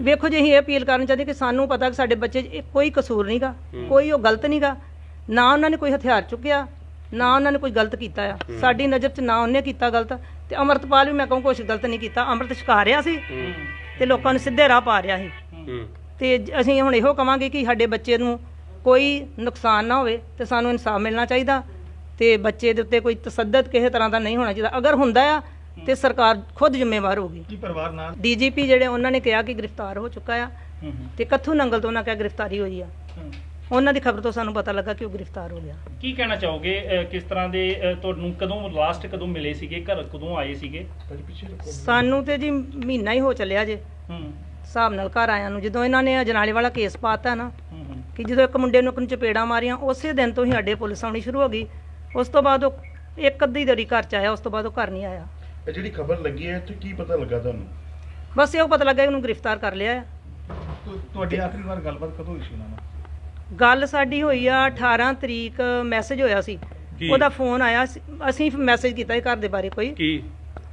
ਵੇਖੋ ਜੀ ਅਸੀਂ ਇਹ ਅਪੀਲ ਕਰਨਾ ਚਾਹੁੰਦੇ ਕਿ ਸਾਨੂੰ ਪਤਾ ਕਿ ਸਾਡੇ ਬੱਚੇ 'ਚ ਇਹ ਕੋਈ ਕਸੂਰ ਨਹੀਂਗਾ ਕੋਈ ਉਹ ਗਲਤ ਨਹੀਂਗਾ ਨਾ ਉਹਨਾਂ ਨੇ ਕੋਈ ਹਥਿਆਰ ਚੁੱਕਿਆ ਨਾ ਉਹਨਾਂ ਨੇ ਕੋਈ ਗਲਤ ਕੀਤਾ ਆ। ਸਾਡੀ ਨਜ਼ਰ 'ਚ ਨਾ ਉਹਨੇ ਕੀਤਾ ਗਲਤ। ਤੇ ਅਮਰਤਪਾਲ ਵੀ ਮੈਂ ਕਹੂੰ ਕੁਛ ਗਲਤ ਨਹੀਂ ਕੀਤਾ ਅੰਮ੍ਰਿਤ ਛਕਾ ਰਿਹਾ ਸੀ ਤੇ ਲੋਕਾਂ ਨੂੰ ਸਿੱਧੇ ਰਾਹ ਪਾ ਰਿਹਾ ਸੀ। ਤੇ ਅਸੀਂ ਹੁਣ ਇਹੋ ਕਵਾਂਗੇ ਕਿ ਸਾਡੇ ਬੱਚੇ ਨੂੰ ਕੋਈ ਨੁਕਸਾਨ ਨਾ ਹੋਵੇ ਤੇ ਸਾਨੂੰ ਇਨਸਾਫ ਮਿਲਣਾ ਚਾਹੀਦਾ ਤੇ ਬੱਚੇ ਦੇ ਉੱਤੇ ਕੋਈ ਤਸੱਦਦ ਕਿਸੇ ਤਰ੍ਹਾਂ ਦਾ ਨਹੀਂ ਹੋਣਾ ਚਾਹੀਦਾ। ਅਗਰ ਹੁੰਦਾ ਆ ਤੇ ਸਰਕਾਰ ਖੁਦ ਜ਼ਿੰਮੇਵਾਰ ਹੋਗੀ ਕੀ ਪਰਿਵਾਰ ਨਾਲ? ਡੀਜੀਪੀ ਜਿਹੜੇ ਉਹਨਾਂ ਨੇ ਕਿਹਾ ਕਿ ਗ੍ਰਿਫਤਾਰ ਹੋ ਚੁੱਕਾ ਆ ਤੇ ਕੱਥੂ ਨੰਗਲ ਤੋਂ ਉਹਨਾਂ ਕਿਹਾ ਗ੍ਰਿਫਤਾਰੀ ਹੋਈ ਆ। ਉਹਨਾਂ ਦੀ ਖਬਰ ਤੋਂ ਸਾਨੂੰ ਪਤਾ ਲੱਗਾ ਕਿ ਉਹ ਗ੍ਰਿਫਤਾਰ ਹੋ ਗਿਆ। ਕੀ ਕਹਿਣਾ ਚਾਹੋਗੇ ਕਿਸ ਤਰ੍ਹਾਂ ਦੇ ਤੁਹਾਨੂੰ ਕਦੋਂ ਲਾਸਟ ਕਦੋਂ ਮਿਲੇ ਸੀਗੇ ਘਰ ਕਦੋਂ ਆਏ ਸੀਗੇ? ਸਾਨੂੰ ਤੇ ਜੀ ਮਹੀਨਾ ਹੀ ਹੋ ਚੱਲਿਆ ਜੇ। ਹਿਸਾਬ ਨਾਲ ਘਰ ਆਇਆਂ ਨੂੰ। ਜਦੋਂ ਇਹਨਾਂ ਨੇ ਅਜਨਾਲੇ ਵਾਲਾ ਕੇਸ ਪਾਤਾ ਨਾ ਕਿ ਜਦੋਂ ਇੱਕ ਮੁੰਡੇ ਨੂੰ ਚਪੇੜਾ ਮਾਰੀਆਂ ਉਸੇ ਦਿਨ ਤੋਂ ਹੀ ਸਾਡੇ ਪੁਲਿਸ ਆਉਣੀ ਸ਼ੁਰੂ ਹੋ ਗਈ। ਉਸ ਤੋਂ ਬਾਅਦ ਉਹ ਇੱਕ ਅੱਧੀ ਦਰੀ ਘਰ ਚ ਆਇਆ ਉਸ ਤੋਂ ਬਾਅਦ ਉਹ ਘਰ ਨਹੀਂ ਆਇਆ। ਇਹ ਜਿਹੜੀ ਖਬਰ ਲੱਗੀ ਹੈ ਤੇ ਕੀ ਪਤਾ ਲੱਗਾ ਤੁਹਾਨੂੰ? ਬਸ ਇਹ ਪਤਾ ਲੱਗਾ ਕਿ ਉਹਨੂੰ ਗ੍ਰਿਫਤਾਰ ਕਰ ਲਿਆ ਆ ਤੁਹਾਡੀ ਆਖਰੀ ਵਾਰ ਗੱਲਬਾਤ ਕਦੋਂ ਹੋਈ ਸੀ ਉਹਨਾਂ ਨਾਲ? ਗੱਲ ਸਾਡੀ ਹੋਈ ਆ 18 ਤਰੀਕ ਮੈਸੇਜ ਹੋਇਆ ਸੀ। ਕੀ? ਉਹਦਾ ਫੋਨ ਆਇਆ ਸੀ- ਅਸੀਂ ਮੈਸੇਜ ਕੀਤਾ ਸੀ ਘਰ ਦੇ ਬਾਰੇ ਕੋਈ। ਕੀ?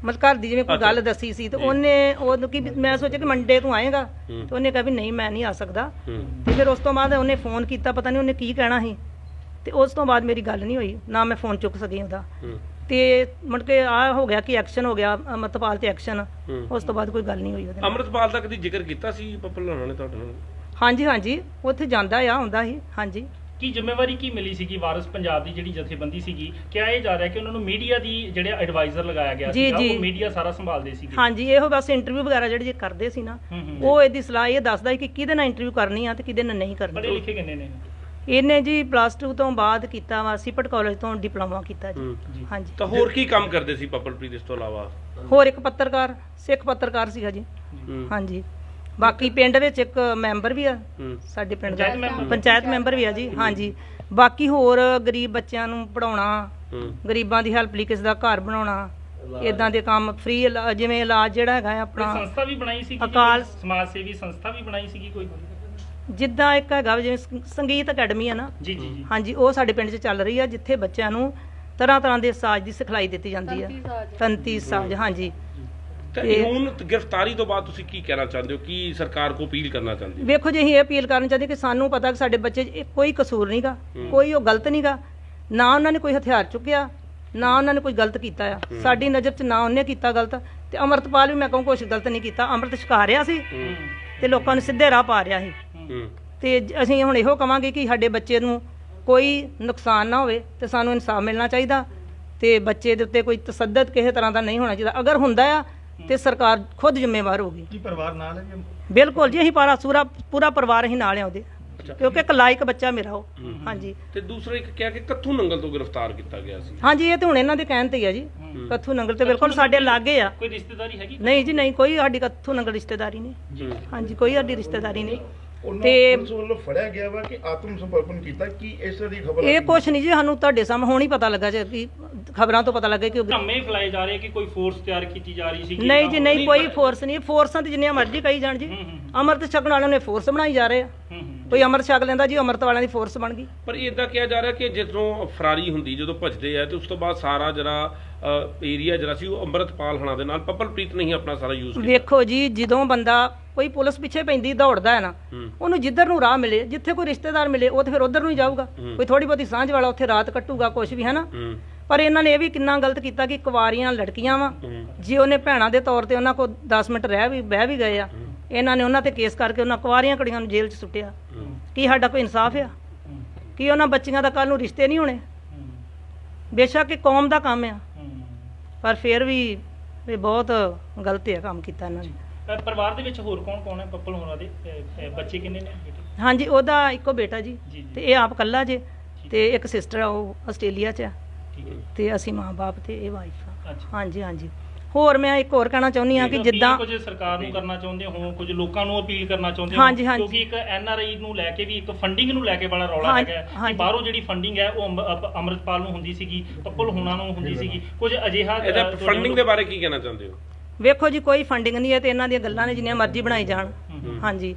ਮਤਲਬ ਘਰ ਦੀ ਜਿਵੇਂ ਕੋਈ ਅੱਛਾ। ਗੱਲ ਦੱਸੀ ਸੀ ਤੇ ਜੀ। ਉਹਨੇ ਉਹਨੂੰ ਕਿ ਮੈਂ ਸੋਚਿਆ ਕਿ ਮੰਡੇ ਤੂੰ ਆਏਗਾ। ਹੂੰ। ਤੇ ਉਹਨੇ ਕਿਹਾ ਵੀ ਨਹੀਂ ਮੈਂ ਨਹੀਂ ਆ ਸਕਦਾ। ਹੂੰ। ਤੇ ਫਿਰ ਉਸ ਤੋਂ ਬਾਅਦ ਉਹਨੇ ਫੋਨ ਕੀਤਾ ਪਤਾ ਨਹੀਂ ਉਹਨੇ ਕੀ ਕਹਿਣਾ ਸੀ। ਤੇ ਉਸ ਤੋਂ ਬਾਅਦ ਮੇਰੀ ਗੱਲ ਨਹੀਂ ਹੋਈ ਨਾ ਮੈਂ ਫੋਨ ਚੁੱਕ ਸਕੀ ਉਹਦਾ। ਹੂੰ। ਤੇ ਮੁੜ ਕੇ ਆ ਹੋ ਗਿਆ ਕਿ ਐਕਸ਼ਨ ਹੋ ਗਿਆ ਅਮਰਤਪਾਲ ਤੇ ਐਕਸ਼ਨ। ਉਸ ਤੋਂ ਬਾਅਦ ਕੋਈ ਗੱਲ ਨਹੀਂ ਹੋਈ ਉਹਦੇ ਨਾਲ। ਅੰਮ੍ਰਿਤਪਾਲ ਦਾ ਕਦੀ ਜ਼ਿਕਰ ਕੀਤਾ ਸੀ ਪੱਪਲ ਹੋਣਾ ਨੇ ਤੁਹਾਡੇ ਨਾਲ? ਹਾਂਜੀ ਹਾਂਜੀ। ਉੱਥੇ ਜਾਂਦਾ ਆ ਹੁੰਦਾ ਸੀ। ਹਾਂਜੀ। ਕੀ ਜ਼ਿੰਮੇਵਾਰੀ ਕੀ ਮਿਲੀ ਸੀਗੀ ਵਾਰਿਸ ਪੰਜਾਬ ਦੀ ਜਿਹੜੀ ਜਥੇਬੰਦੀ ਸੀਗੀ? ਕਿਹਾ ਇਹ ਜਾ ਰਿਹਾ ਕਿ ਉਹਨਾਂ ਨੂੰ ਮੀਡੀਆ ਦੀ ਜਿਹੜੇ ਐਡਵਾਈਜ਼ਰ ਲਗਾਇਆ ਗਿਆ ਜੀ। ਉਹ ਮੀਡੀਆ ਸਾਰਾ ਸੰਭਾਲਦੇ ਸੀਗੇ? ਹਾਂਜੀ ਇਹੋ ਬਸ ਇੰਟਰਵਿਊ ਵਗੈਰਾ ਜਿਹੜੇ ਜੇ ਕਰਦੇ ਸੀ ਨਾ। ਉਹ ਇਹਦੀ ਸਲਾਹ ਇਹ ਦੱਸਦਾ ਸੀ ਕਿ ਕਿਹਦੇ ਨਾਲ ਇੰਟਰਵਿਊ ਕਰਨੀ ਆ ਤੇ ਕਿਹਦੇ ਨਾਲ ਨਹੀਂ ਪੜ੍ਹੇ ਕਰਨੀ ਲਿਖੇ ਕਿੰਨੇ ਨੇ? ਇਹਨੇ ਜੀ ਪਲੱਸ 2 ਤੋਂ ਬਾਅਦ ਕੀਤਾ ਵਾ ਸਿਪਟ ਕਾਲਜ ਤੋਂ ਡਿਪਲੋਮਾ ਕੀਤਾ ਜੀ। ਹਾਂਜੀ। ਤਾਂ ਹੋਰ ਕੀ ਕੰਮ ਕਰਦੇ ਸੀ ਪੱਪਲਪ੍ਰੀਤ ਇਸ ਤੋਂ ਇਲਾਵਾ? ਹੋਰ ਇੱਕ ਪੱਤਰਕਾਰ ਸਿੱਖ ਪੱਤਰਕਾਰ ਸੀਗਾ ਜੀ। ਹਾਂਜੀ। ਬਾਕੀ ਪਿੰਡ ਵਿੱਚ ਇੱਕ ਮੈਂਬਰ ਵੀ ਆ। ਸਾਡੇ ਪਿੰਡ ਦਾ ਪੰਚਾਇਤ ਮੈਂਬਰ? ਵੀ ਆ ਜੀ ਹਾਂਜੀ। ਬਾਕੀ ਹੋਰ ਗਰੀਬ ਬੱਚਿਆਂ ਨੂੰ ਪੜਾਉਣਾ ਗਰੀਬਾਂ ਦੀ ਹੈਲਪ ਲਈ ਕਿਸੇ ਦਾ ਘਰ ਬਣਾਉਣਾ ਇਦਾਂ ਦੇ ਕੰਮ ਫ੍ਰੀ ਜਿਵੇਂ ਇਲਾਜ ਜਿਹੜਾ ਹੈਗਾ ਆਪਣਾ। ਸੰਸਥਾ ਵੀ ਬਣਾਈ ਸੀਗੀ ਅਕਾਲ-? ਸਮਾਜ ਸੇਵੀ ਸੰਸਥਾ ਵੀ ਬਣਾਈ ਸੀਗੀ ਕੋਈ? ਜਿੱਦਾਂ ਇੱਕ ਹੈਗਾ ਜਿਵੇਂ ਸੰਗ- ਸੰਗੀਤ ਅਕੈਡਮੀ ਆ ਨਾ? ਜੀ ਜੀ ਜੀ। ਹਾਂਜੀ ਉਹ ਸਾਡੇ ਪਿੰਡ 'ਚ ਚੱਲ ਰਹੀ ਆ ਜਿੱਥੇ ਬੱਚਿਆਂ ਨੂੰ ਤਰ੍ਹਾਂ ਤਰ੍ਹਾਂ ਦੇ ਸਾਜ਼ ਦੀ ਸਿਖਲਾਈ ਦਿੱਤੀ ਜਾਂਦੀ ਆ। ਤੰਤੀ ਸਾਜ਼। ਹਾਂਜੀ। ਤਾਂ ਹੁਣ ਗ੍ਰਿਫਤਾਰੀ ਤੋਂ ਬਾਅਦ ਤੁਸੀਂ ਕੀ ਕਹਿਣਾ ਚਾਹੁੰਦੇ ਹੋ? ਕੀ ਸਰਕਾਰ ਕੋ ਅਪੀਲ ਕਰਨਾ ਚਾਹੁੰਦੇ ਹੋ? ਵੇਖੋ ਜੀ ਅਸੀਂ ਇਹ ਅਪੀਲ ਕਰਨਾ ਚਾਹੁੰਦੇ ਕਿ ਸਾਨੂੰ ਪਤਾ ਕਿ ਸਾਡੇ ਬੱਚੇ 'ਚ ਕੋਈ ਕਸੂਰ ਨਹੀਂਗਾ ਹੂੰ। ਕੋਈ ਉਹ ਗਲਤ ਨਹੀਂਗਾ ਨਾ ਉਹਨਾਂ ਨੇ ਕੋਈ ਹਥਿਆਰ ਚੁੱਕਿਆ ਨਾ ਉਹਨਾਂ ਨੇ ਕੋਈ ਗਲਤ ਕੀਤਾ ਆ। ਸਾਡੀ ਨਜ਼ਰ 'ਚ ਨਾ ਉਹਨੇ ਕੀਤਾ ਗਲਤ। ਤੇ ਅਮਰਤਪਾਲ ਵੀ ਮੈਂ ਕਹੂੰ ਕੁਛ ਗਲਤ ਨਹੀਂ ਕੀਤਾ ਅੰਮ੍ਰਿਤ ਛਕਾ ਰਿਹਾ ਸੀ ਹੂੰ। ਤੇ ਲੋਕਾਂ ਨੂੰ ਸਿੱਧੇ ਰਾਹ ਪਾ ਰਿਹਾ ਸੀ। ਹੂੰ ਤੇ ਅਸੀਂ ਹੁਣ ਇਹੋ ਕਵਾਂਗੇ ਕਿ ਸਾਡੇ ਬੱਚੇ ਨੂੰ ਕੋਈ ਨੁਕਸਾਨ ਨਾ ਹੋਵੇ ਤੇ ਸਾਨੂੰ ਇਨਸਾਫ ਮਿਲਣਾ ਚਾਹੀਦਾ ਤੇ ਬੱਚੇ ਦੇ ਉੱਤੇ ਕੋਈ ਤਸੱਦਦ ਕਿਸੇ ਤਰ੍ਹਾਂ ਦਾ ਨਹੀਂ ਹੋਣਾ ਚਾਹੀਦਾ। ਅਗਰ ਹੁੰਦਾ ਆ ਤੇ ਸਰਕਾਰ ਖੁਦ ਜ਼ਿੰਮੇਵਾਰ ਹੋਗੀ ਕੀ ਪਰਿਵਾਰ ਨਾਲ ਹੈ ਜੀ? ਬਿਲਕੁਲ ਜੀ ਅਸੀਂ ਪਾਰਾ ਸੂਰਾ ਪੂਰਾ ਪਰਿਵਾਰ ਅਸੀਂ ਨਾਲ ਆ ਉਹਦੇ। ਅੱਛਾ। ਕਿਉਂਕਿ ਇੱਕ ਲਾਇਕ ਬੱਚਾ ਮੇਰਾ ਉਹ। ਹੂੰ। ਹਾਂਜੀ। ਤੇ ਦੂਸਰਾ ਇੱਕ ਕਿਹਾ ਕਿ ਕੱਥੂ ਨੰਗਲ ਤੋਂ ਗ੍ਰਿਫਤਾਰ ਕੀਤਾ ਗਿਆ ਸੀ। ਹਾਂਜੀ ਇਹ ਤੇ ਹੁਣ ਇਹਨਾਂ ਦੇ ਕਹਿਣ ਤੇ ਹੀ ਆ ਜੀ। ਕੱਥੂ ਨੰਗਲ ਤੇ ਬਿਲਕੁਲ ਸਾਡੇ ਲਾਗੇ ਆ। ਕੋਈ ਰਿਸ਼ਤੇਦਾਰੀ ਹੈਗੀ? ਨਹੀਂ ਜੀ ਨਹੀਂ ਕੋਈ ਸਾਡੀ ਕੱਥੂ ਨੰਗਲ ਰਿਸ਼ਤੇਦਾਰੀ ਨਹੀਂ। ਹੂੰ। ਹਾਂਜੀ ਕੋਈ ਸਾਡੀ ਰਿਸ਼ਤੇਦਾਰੀ ਨਹੀਂ। ਤੇ- ਪੁਲਿਸ ਵੱਲੋਂ ਫੜਿਆ ਗਿਆ ਵਾ ਕਿ ਆਤਮ ਸਮਰਪਣ ਕੀਤਾ ਕੀ ਇਸ ਤਰ੍ਹਾਂ ਦੀ ਖਬਰ ਇਹ ਕੁਛ ਨਹੀਂ ਜੀ ਸਾਨੂੰ ਤੁਹਾਡੇ ਸਾਹਮਣੇ ਹੁਣ ਹੀ ਪਤਾ ਲੱਗਾ ਜੀ ਕਿ ਖਬਰਾਂ ਤੋਂ ਪਤਾ ਲੱਗਾ ਕਿ ਉਹ ਧੰਮੇ ਫਲਾਏ ਜਾ ਰਹੇ ਕਿ ਕੋਈ ਫੋਰਸ ਤਿਆਰ ਕੀਤੀ ਜਾ ਰਹੀ ਸੀ ਨਹੀਂ ਜੀ ਨਹੀਂ ਕੋਈ ਫੋਰਸ ਨਹੀਂ ਫੋਰਸਾਂ ਤੇ ਜਿੰਨੀਆਂ ਮਰਜ਼ੀ ਕਹੀ ਜਾਣ ਜੀ। ਅਮਰਤ ਛਕਣ ਵਾਲਿਆਂ ਨੇ ਫੋਰਸ ਬਣਾਈ ਜਾ ਰਹੇ ਆ। ਹੂੰ ਹੂੰ ਕੋਈ ਅਮਰਤ ਛਕ ਲੈਂਦਾ ਜੀ ਅਮਰਤ ਵਾਲਿਆਂ ਦੀ ਫੋਰਸ ਬਣ ਗਈ। ਪਰ ਇਦਾਂ ਕਿਹਾ ਜਾ ਰਿਹਾ ਕਿ ਜਦੋਂ ਫਰਾਰੀ ਹੁੰਦੀ ਜਦੋਂ ਭੱਜਦੇ ਆ ਤੇ ਉਸ ਤੋਂ ਬਾਅਦ ਸਾਰਾ ਜਿਹੜਾ ਏਰੀਆ ਜਿਹੜਾ ਸੀ ਉਹ ਅੰਮ੍ਰਿਤਪਾਲ ਹਣਾ ਦੇ ਨਾਲ ਪੱਪਲਪ੍ਰੀਤ ਨਹੀਂ ਆਪਣਾ ਸਾਰਾ ਯੂਜ਼ ਕੀਤਾ। ਵੇਖੋ ਜੀ ਜਦੋਂ ਬੰਦਾ ਕੋਈ ਪੁਲਿਸ ਪਿੱਛੇ ਪੈਂਦੀ ਦੌੜਦਾ ਹੈ ਨਾ ਹੂੰ। ਉਹਨੂੰ ਜਿੱਧਰ ਨੂੰ ਰਾਹ ਮਿਲੇ ਜਿੱਥੇ ਕੋਈ ਰਿਸ਼ਤੇਦਾਰ ਮਿਲੇ ਉਹ ਤੇ ਫਿਰ ਉਧਰ ਨੂੰ ਹੀ ਜਾਊਗਾ। ਹੂੰ। ਕੋਈ ਥੋੜੀ ਬਹੁਤੀ ਸਾਂਝ ਵਾਲਾ ਉੱਥੇ ਰਾਤ ਕੱਟੂਗਾ ਕੁਝ ਵੀ ਹੈ ਨਾ ਹੂੰ। ਪਰ ਇਹਨਾਂ ਨੇ ਇਹ ਵੀ ਕਿੰਨਾ ਗਲਤ ਕੀਤਾ ਕਿ ਕੁਵਾਰੀਆਂ ਲੜਕੀਆਂ ਵਾ। ਹੂੰ। ਜੇ ਉਹਨੇ ਭੈਣਾਂ ਦੇ ਤੌਰ ਤੇ ਉਹਨਾਂ ਕੋਲ 10 ਮਿੰਟ ਰਹਿ ਵੀ ਬਹਿ ਵੀ ਗਏ ਆ ਇਹਨਾਂ ਨੇ ਉਹਨਾਂ ਤੇ ਕੇਸ ਕਰਕੇ ਉਹਨਾਂ ਕੁਵਾਰੀਆਂ ਕੁੜੀਆਂ ਨੂੰ ਜੇਲ੍ਹ 'ਚ ਸੁੱਟਿਆ। ਹੂੰ। ਕੀ ਸਾਡਾ ਕੋਈ ਇਨਸਾਫ ਆ? ਹੂੰ, ਕੀ ਉਹਨਾਂ ਬੱਚੀਆਂ ਦਾ ਕੱਲ ਨੂੰ ਰਿਸ਼ਤੇ ਨਹੀਂ ਹੋਣੇ? ਹੂੰ, ਬੇਸ਼ੱਕ ਇਹ ਕੌਮ ਦਾ ਕੰਮ ਆ। ਹੂੰ। ਪਰ ਫਿਰ ਵੀ ਇਹ ਬਹੁਤ ਗਲਤ ਹੈ ਕੰਮ ਕੀਤਾ ਇਹਨਾਂ ਨੇ। ਪਰਿਵਾਰ ਦੇ ਵਿੱਚ ਹੋਰ ਕੌਣ ਕੌਣ ਹੈ? ਪੱਪਲ ਹੋਰਾਂ ਦੇ ਬੱਚੇ ਕਿੰਨੇ ਨੇ? ਬੇਟੇ? ਹਾਂਜੀ ਉਹਦਾ ਇੱਕੋ ਬੇਟਾ ਜੀ। ਜੀ, ਜੀ। ਤੇ ਇਹ ਆਪ ਕੱਲਾ ਜੇ ਤੇ ਇੱਕ ਸਿਸਟਰ ਆ ਉਹ ਆਸਟ੍ਰੇਲੀਆ 'ਚ ਆ। ਠੀਕ ਹੈ ਤੇ ਅਸੀਂ ਮਾਂ-ਬਾਪ ਤੇ ਇਹ ਵਾਈਫ ਆ। ਅੱਛਾ। ਹਾਂਜੀ ਹਾਂਜੀ। ਹੋਰ ਮੈਂ ਇੱਕ ਹੋਰ ਕਹਿਣਾ ਚਾਹੁੰਦੀ ਆ ਕਿ ਜਿੱਦਾਂ ਕੁਝ ਸਰਕਾਰ ਨੂੰ ਕਰਨਾ ਚਾਹੁੰਦੇ ਹੋ ਕੁਝ ਲੋਕਾਂ ਨੂੰ ਅਪੀਲ ਕਰਨਾ ਚਾਹੁੰਦੇ ਹੋ। ਕਿਉਂਕਿ ਇੱਕ ਐਨਆਰਆਈ ਨੂੰ ਲੈ ਕੇ ਵੀ ਇੱਕ ਫੰਡਿੰਗ ਨੂੰ ਲੈ ਕੇ ਬੜਾ ਰੌਲਾ ਹੈਗਾ ਹੈ ਕਿ। ਬਾਹਰੋਂ ਜਿਹੜੀ ਫੰਡਿੰਗ ਹੈ ਉਹ ਅੰਮ੍ਰਿਤਪਾਲ ਨੂੰ ਹੁੰਦੀ ਸੀਗੀ ਪੱਪਲ ਹੋਣਾ ਨੂੰ ਹੁੰਦੀ ਸੀਗੀ ਕੁਝ ਅਜਿਹਾ ਇਹਦਾ ਫੰਡਿੰਗ ਦੇ ਬਾਰੇ ਕੀ ਕਹਿਣਾ ਚਾਹੁੰਦੇ ਹੋ ਵੇਖੋ ਜੀ ਕੋਈ ਫੰਡਿੰਗ ਨਹੀਂ ਹੈ ਤੇ ਇਹਨਾਂ ਦੀਆਂ ਗੱਲਾਂ ਨੇ ਜਿੰਨੀਆਂ ਮਰਜ਼ੀ ਬਣਾਈ ਜਾਣ। ਹਾਂਜੀ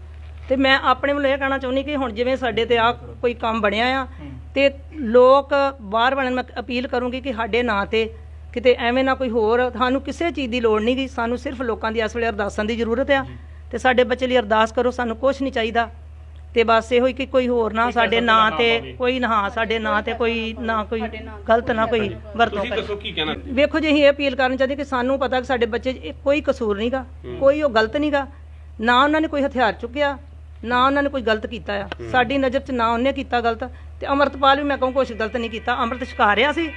ਤੇ ਮੈਂ ਆਪਣੇ ਵੱਲੋਂ ਇਹ ਕਹਿਣਾ ਚਾਹੁੰਦੀ ਕਿ ਹੁਣ ਜਿਵੇਂ ਸਾਡੇ ਤੇ ਆ ਕੋਈ ਕੰਮ ਬਣਿਆ ਆ। ਤੇ ਲੋਕ ਬਾਹਰ ਵਾਲਿਆਂ ਨੂੰ ਮੈਂ ਅਪੀਲ ਕਰੂੰਗੀ ਕਿ ਸਾਡੇ ਨਾਂ ਤੇ ਕਿਤੇ ਐਵੇਂ ਨਾ ਕੋਈ ਹੋਰ ਸਾਨੂੰ ਕਿਸੇ ਚੀਜ਼ ਦੀ ਲੋੜ ਨਹੀਂ ਗੀ ਸਾਨੂੰ ਸਿਰਫ ਲੋਕਾਂ ਦੀ ਇਸ ਵੇਲੇ ਅਰਦਾਸਾਂ ਦੀ ਜ਼ਰੂਰਤ ਆ। ਤੇ ਸਾਡੇ ਬੱਚੇ ਲਈ ਅਰਦਾਸ ਕਰੋ ਸਾਨੂੰ ਕੁਝ ਨਹੀਂ ਚਾਹੀਦਾ। ਤੇ ਬਸ ਇਹੋ ਹੀ ਕਿ ਕੋਈ ਹੋਰ ਨਾ ਸਾਡੇ ਨਾਂ ਤੇ। ਕੋਈ ਨਾ ਹਾਂ ਸਾਡੇ ਨਾਂ ਤੇ ਕੋਈ ਨਾ ਕੋਈ ਗਲਤ ਨਾ ਕੋਈ ਵਰਤੋਂ ਤੁਸੀਂ ਕਰੇ ਦੱਸੋ ਕੀ ਕਹਿਣਾ? ਵੇਖੋ ਜੀ ਅਸੀਂ ਇਹ ਅਪੀਲ ਕਰਨੀ ਚਾਹੁੰਦੇ ਕਿ ਸਾਨੂੰ ਪਤਾ ਕਿ ਸਾਡੇ ਬੱਚੇ ਕੋਈ ਕਸੂਰ ਨਹੀਂਗਾ ਕੋਈ ਉਹ ਗਲਤ ਨਹੀਂਗਾ ਨਾ ਉਹਨਾਂ ਨੇ ਕੋਈ ਹਥਿਆਰ ਚੁੱਕਿਆ ਨਾ ਉਹਨਾਂ ਨੇ ਕੋਈ ਗਲਤ ਕੀਤਾ ਆ। ਸਾਡੀ ਨਜ਼ਰ 'ਚ ਨਾ ਉਹਨੇ ਕੀਤਾ ਗਲਤ। ਤੇ ਅਮਰਤਪਾਲ ਵੀ ਮੈਂ ਕਹੂੰ ਕੁਛ ਗਲਤ ਨਹੀਂ ਕੀਤਾ ਅੰਮ੍ਰਿਤ ਛਕਾ ਰਿਹਾ ਸੀ।